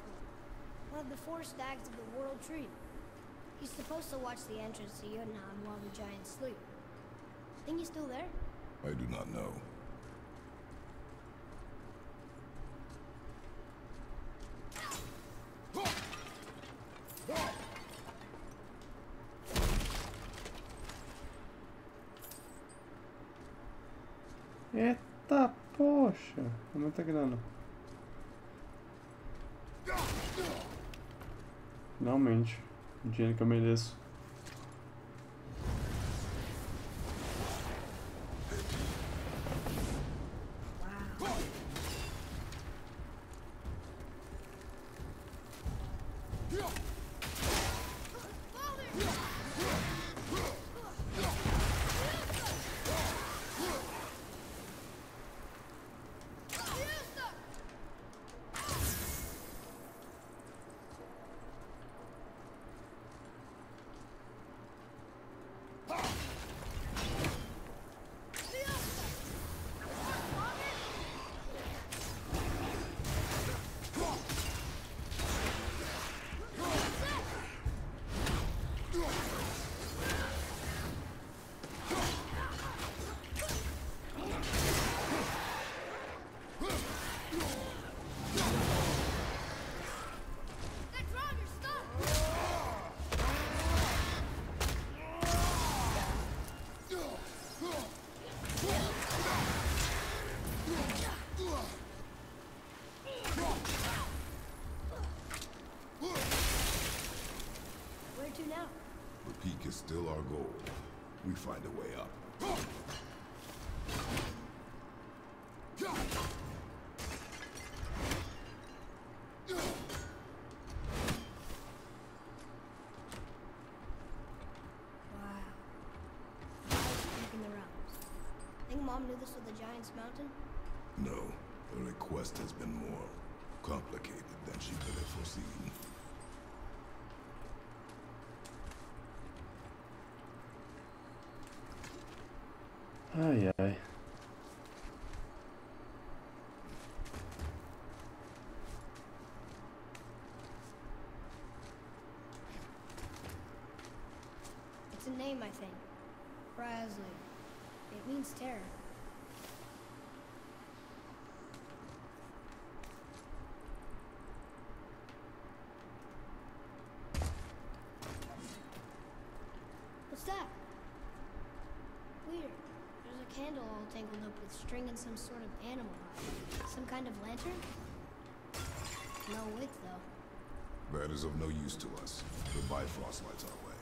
B: one of the four stags of the World Tree. He's supposed to watch the entrance to Jotunheim while the giants sleep. Think he's still there?
C: I do not know.
A: Eita, poxa. É muita grana. Finalmente. O dinheiro que eu mereço.
C: Still our goal. We find a way up.
B: Wow. Nice the rounds. Think Mom knew this was the Giant's Mountain?
C: No, the request has been more complicated than she could have foreseen.
A: Ai, ai.
B: It's a name, I think. Brasley. It means terror. tangled up with string and some sort of animal. Some kind of lantern? No wick, though.
C: That is of no use to us. The Bifrost lights our way.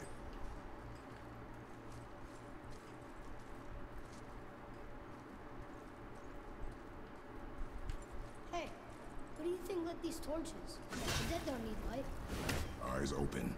B: Hey, what do you think lit these torches? The dead don't need light.
C: Eyes open.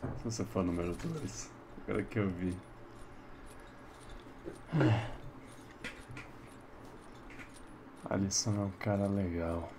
A: Se você for número 2. Agora que eu vi. Alisson é um cara legal.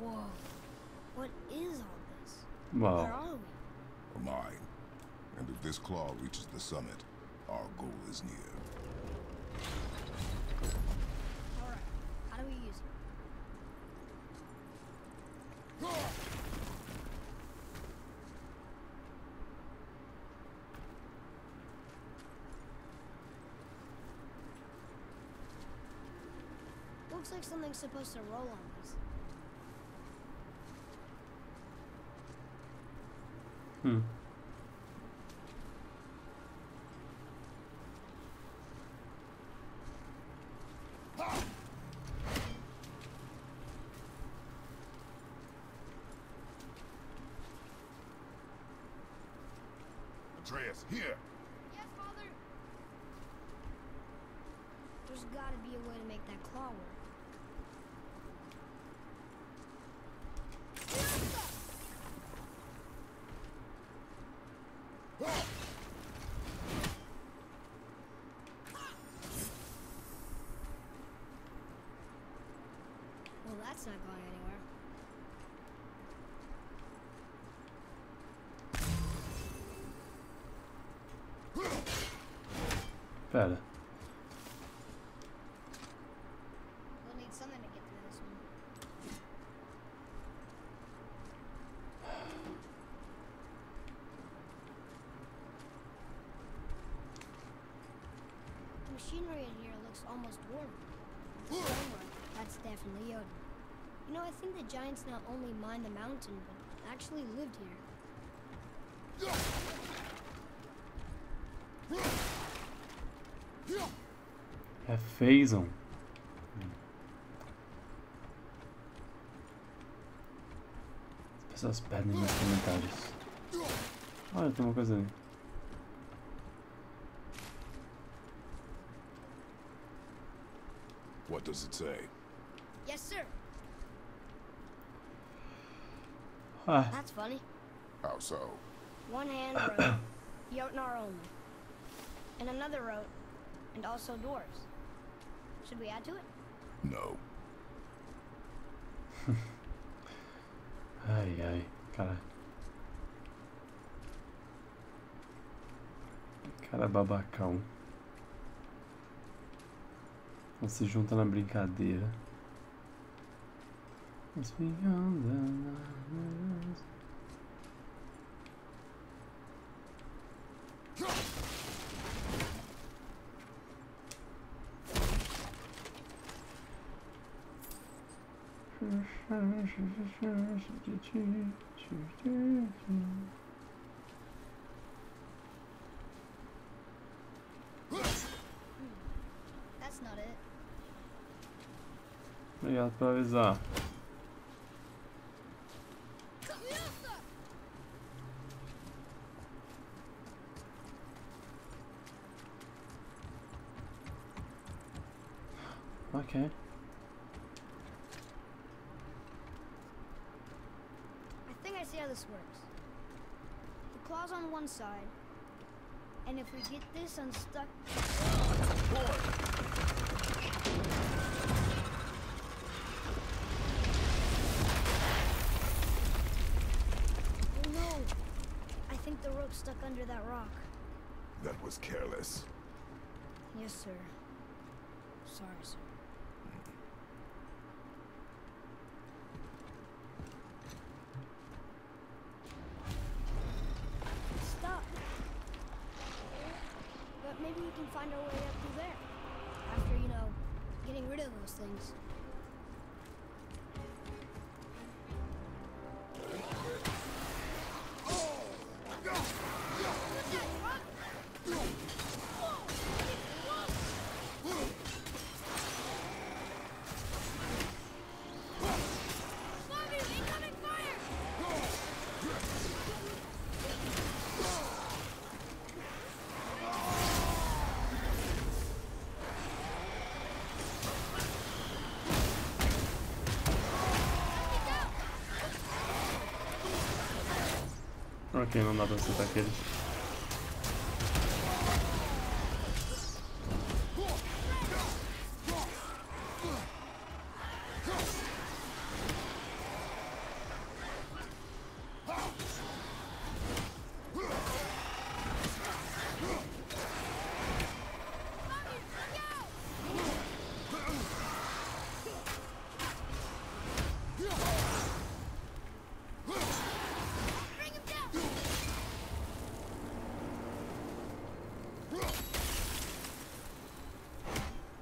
B: Whoa. What is all this?
A: Uau.
B: Where are we?
C: A mine. And if this claw reaches the summit, our goal is near.
B: Alright. How do we use it? Looks like something's supposed to roll on this.
A: Hum.
C: Atreus, here!
B: Yes, Father. There's gotta be a way to make that claw work. Well, that's not going anywhere.
A: Pera.
B: We'll need something to get through this one. The machinery in here looks almost dwarven. Stonework, that's definitely Yoden. You know, I think the giants not only mined the mountain, but actually lived here.
A: É Phazon. As pessoas pedem nos comentários. Olha, tem uma coisa ali.
C: What does it say?
B: Yes, sir.
A: Ah,
B: That's funny.
C: How so?
B: One hand *clears throat* wrote Jotnar only. And another wrote, and also dwarves. Should we add to it?
C: No. *laughs*
A: ai, ai, cara. Cara babacão. Não se junta na brincadeira. It's beyond the lines.
B: That's not it.
A: No, ja odpowiedź.
B: This unstuck. Oh no! I think the rope's stuck under that rock.
C: That was careless.
B: Yes, sir. Sorry, sir.
A: Ok, não dá pra acertar aquele.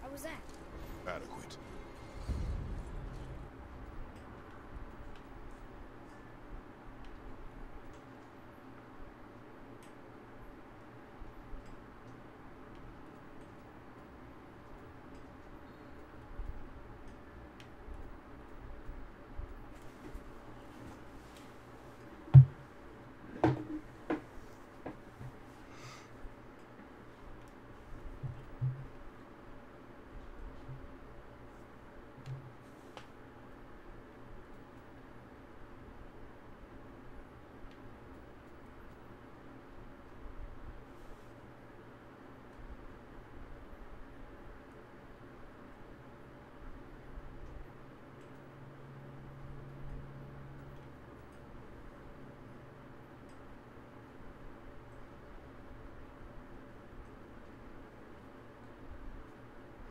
B: How was that?
C: Adequate.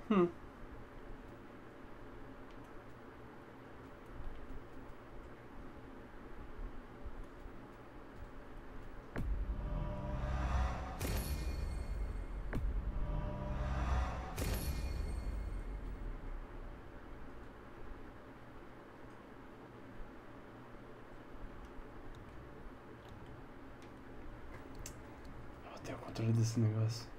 A: Hmm. Eu vou ter o controle desse negócio.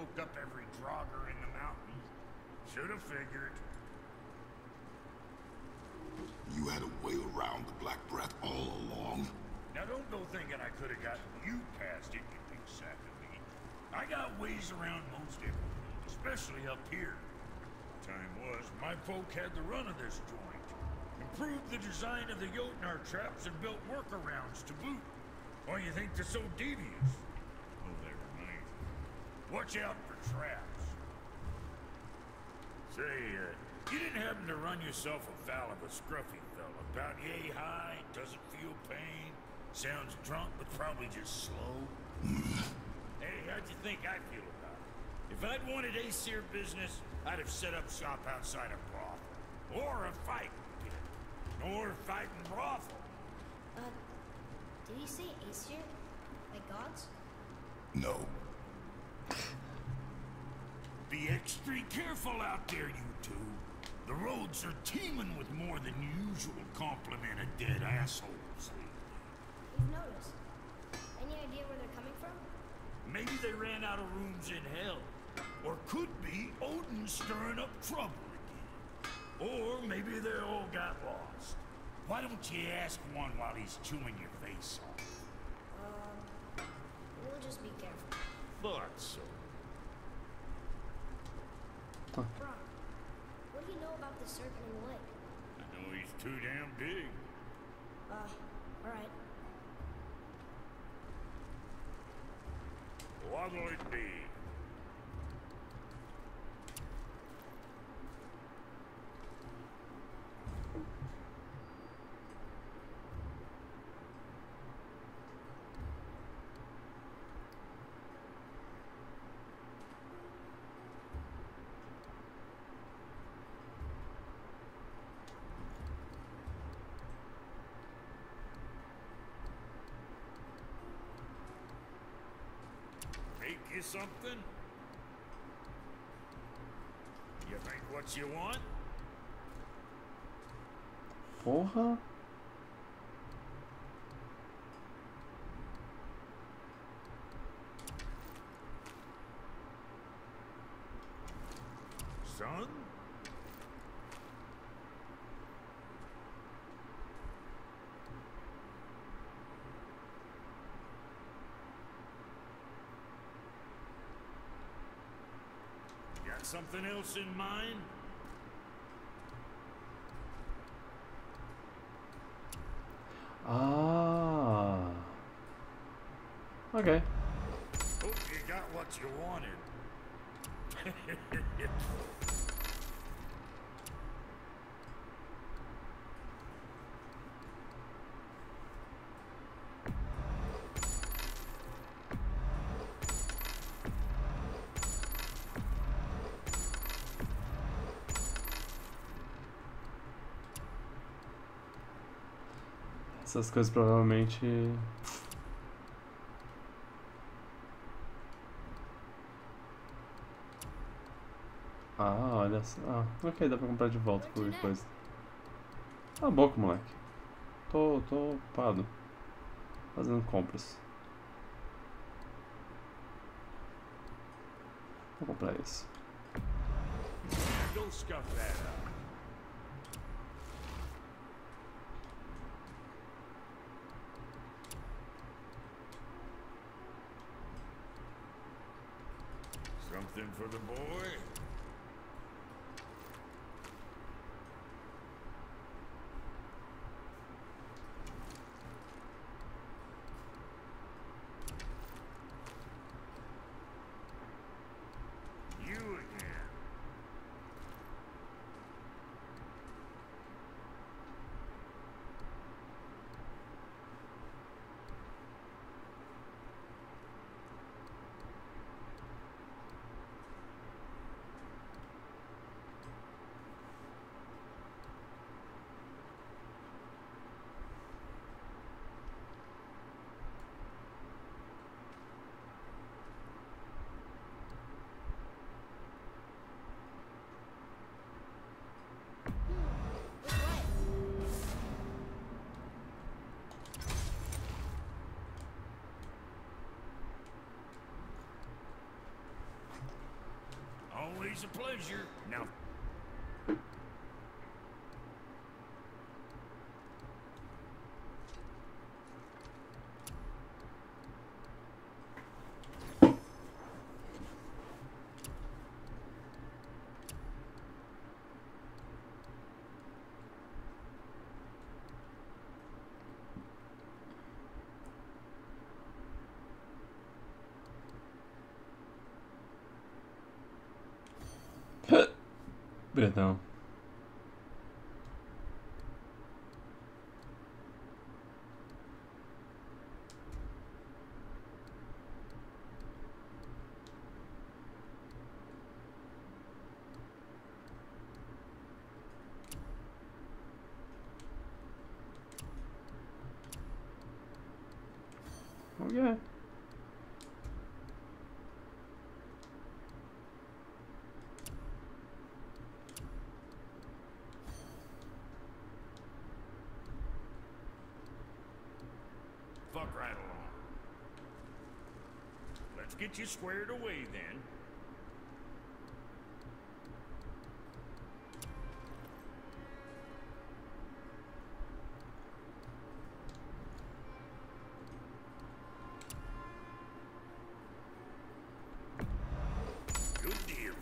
E: Woke up every drogger in the mountains. Should have figured.
C: You had a way around the Black Breath all along.
E: Now don't go thinking I could have gotten you past it, you big sack of meat. I got ways around most everything, especially up here. Time was, my folk had the run of this joint. Improved the design of the Jotnar traps and built workarounds to boot. Why you think they're so devious? Never mind. Watch out for traps. Say, uh, You didn't happen to run yourself afoul of a scruffy fella, about yay high, doesn't feel pain, sounds drunk but probably just slow? *laughs* hey, how'd you think I feel about it? If I'd wanted Aesir business, I'd have set up shop outside a brothel. Or a fight pit. Or fighting brothel.
B: Uh, did he say Aesir? Like gods?
C: No.
E: Be extra careful out there, you two. The roads are teeming with more than usual complement of dead assholes.
B: We've noticed. Any idea where they're coming from?
E: Maybe they ran out of rooms in hell. Or could be Odin stirring up trouble again. Or maybe they all got lost. Why don't you ask one while he's chewing your face off?
B: Uh, we'll just be careful.
E: Thought so.
B: Bron, what do you know about the serpent in the lake?
E: I know he's too damn big.
B: Uh, alright.
E: What'll it be? You something? You think what you want?
A: Porra.
E: Something else in mind?
A: Ah. Okay.
E: Hope you got what you wanted. *laughs*
A: Essas coisas provavelmente. Ah, olha só. Ah, ok, dá pra comprar de volta qualquer coisa. Tá boca, moleque. Tô, tô ocupado. Fazendo compras. Vou comprar esse.
E: Go scuff that up. Something for the boy? You again.
B: Which way?
E: Always a pleasure. Super então. Get you squared away then. Good deal.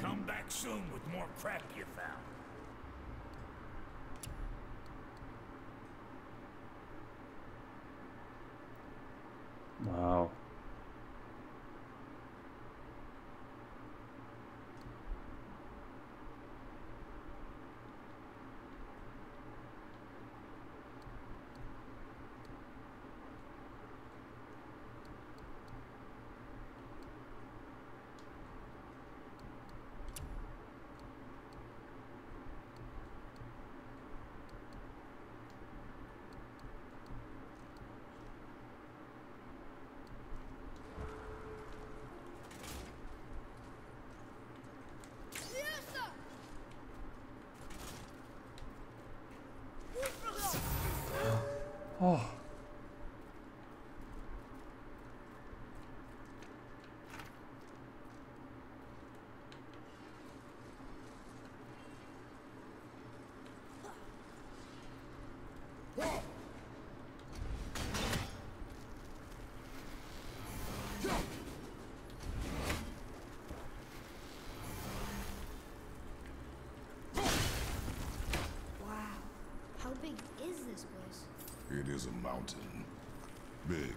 E: Come back soon with more crap you found.
A: Wow. Oh.
B: Wow. How big is this place?
C: It is a mountain. Big.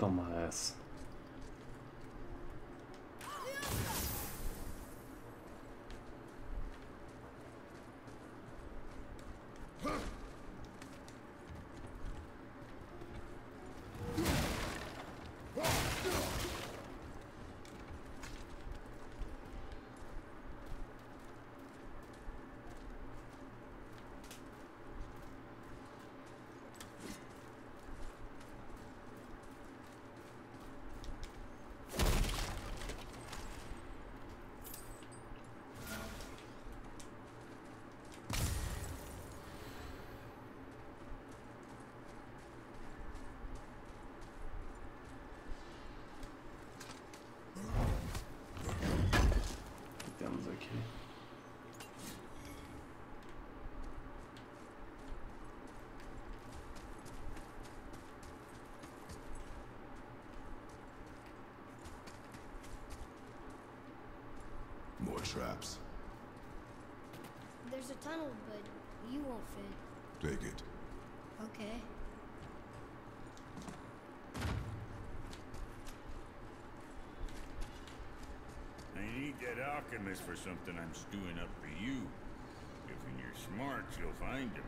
A: Toma essa.
C: Traps.
B: There's a tunnel, but you won't fit.
C: Take it.
B: Okay.
E: I need that alchemist for something I'm stewing up for you. If you're smart, you'll find him.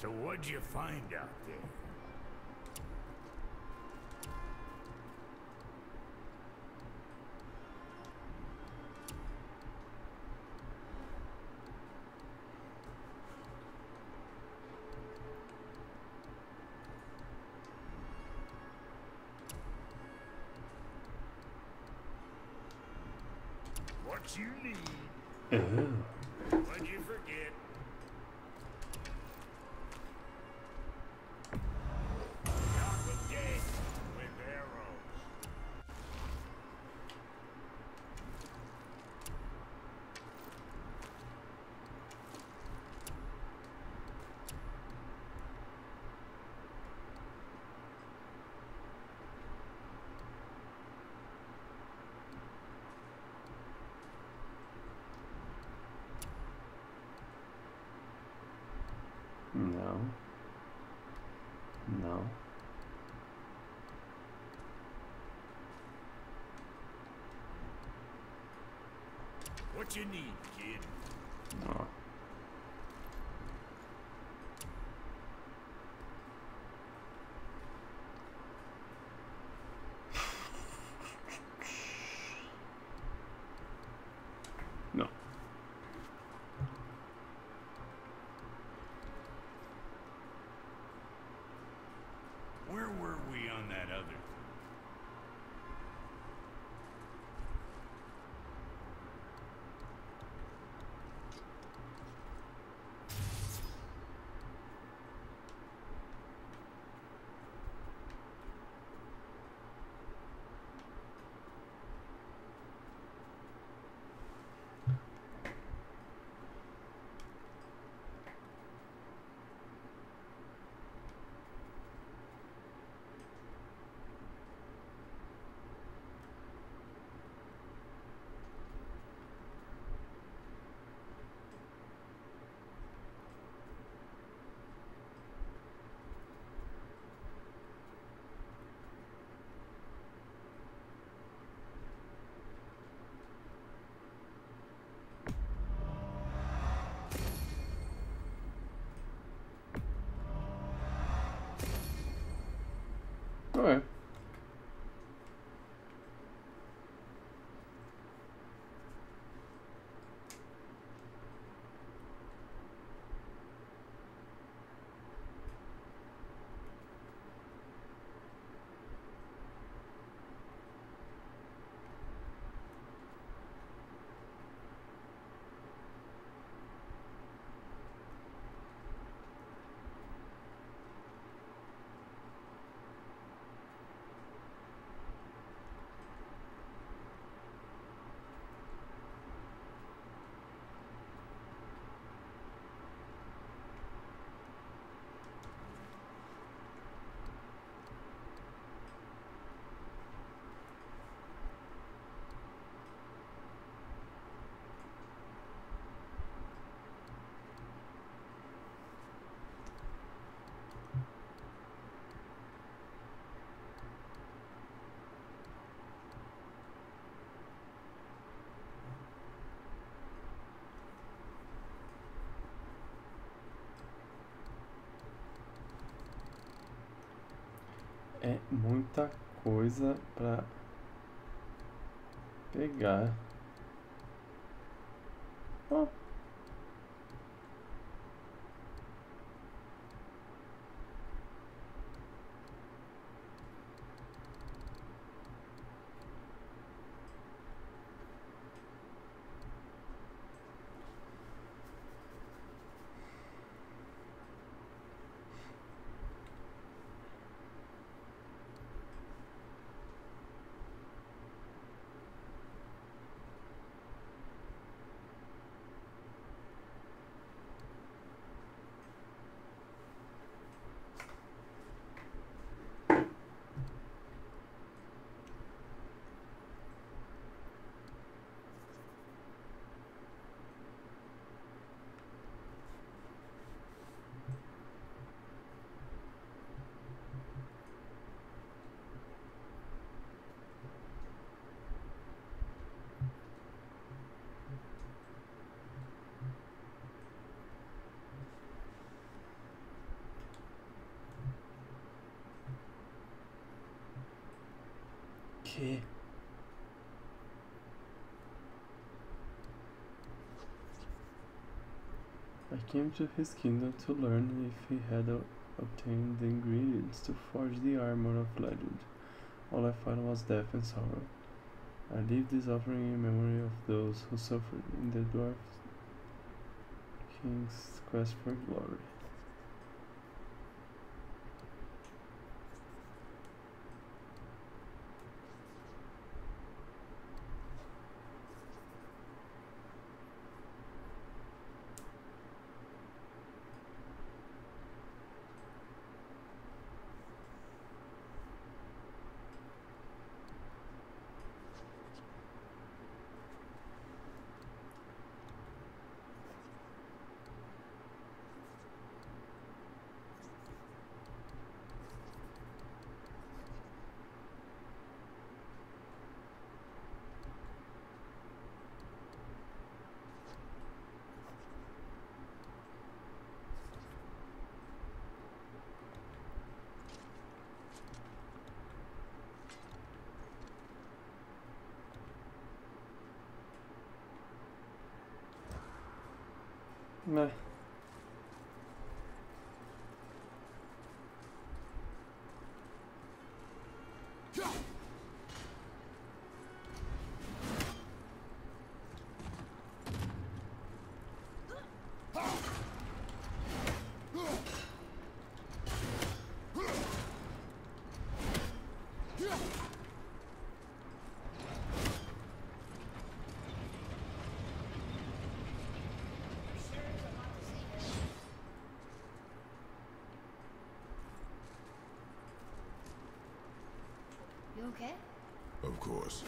E: So what'd you find out there?
A: No. No.
E: What you need, kid?
A: No. É muita coisa pra pegar. Que? I came to his kingdom to learn if he had obtained the ingredients to forge the armor of legend. All I found was death and sorrow. I leave this offering in memory of those who suffered in the dwarf king's quest for glory.
B: You okay?
C: Of course.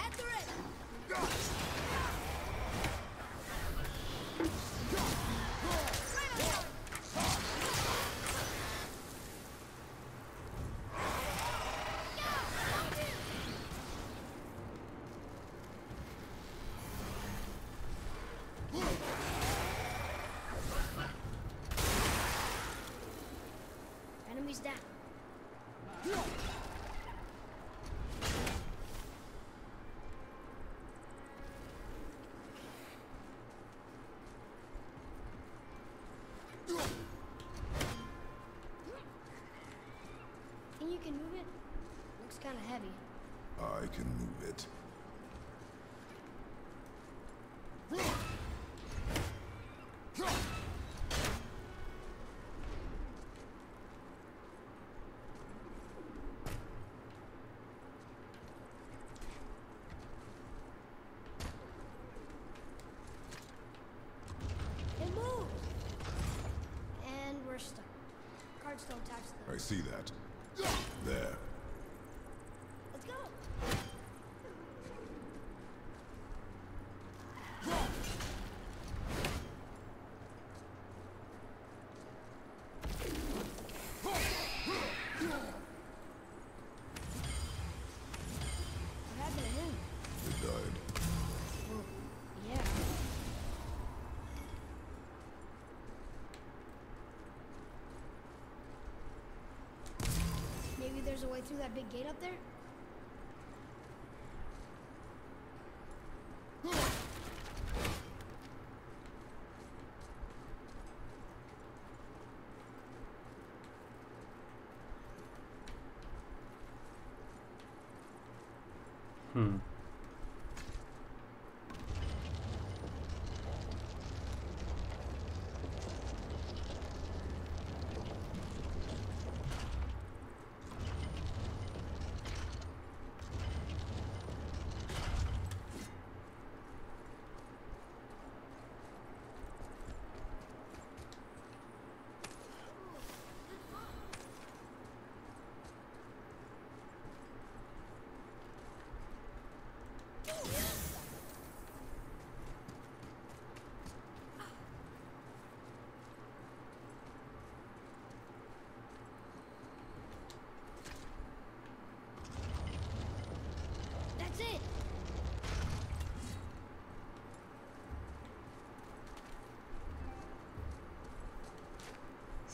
B: After it! Enemies down. Can move it? Looks kind of heavy.
C: I can move. It
B: moved! And we're stuck. Cards don't attach to
C: I see that. There.
B: Let's go! What happened to him?
C: It died.
B: Well, yeah. Maybe there's a way through that big gate up there?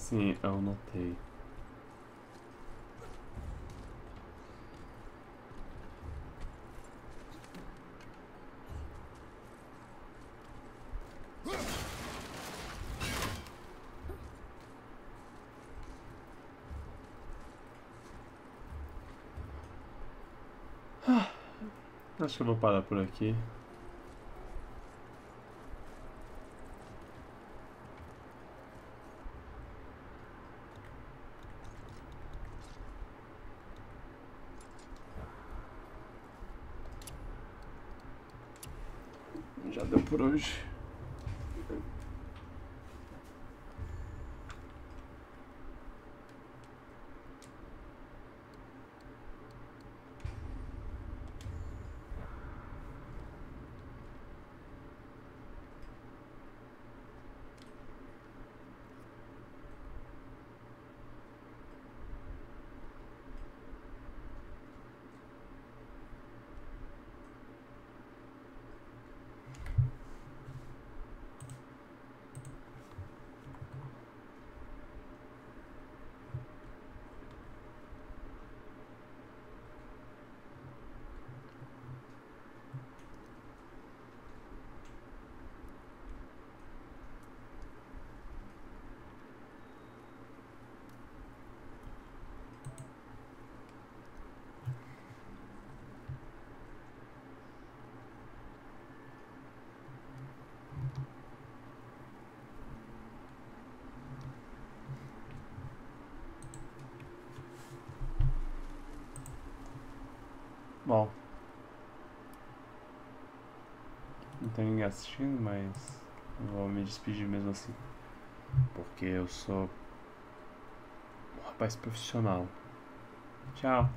A: Sim, eu notei. Ah, Acho que eu vou parar por aqui. Já deu por hoje. Bom. Não tem ninguém assistindo, mas vou me despedir mesmo assim. Porque eu sou um rapaz profissional. Tchau.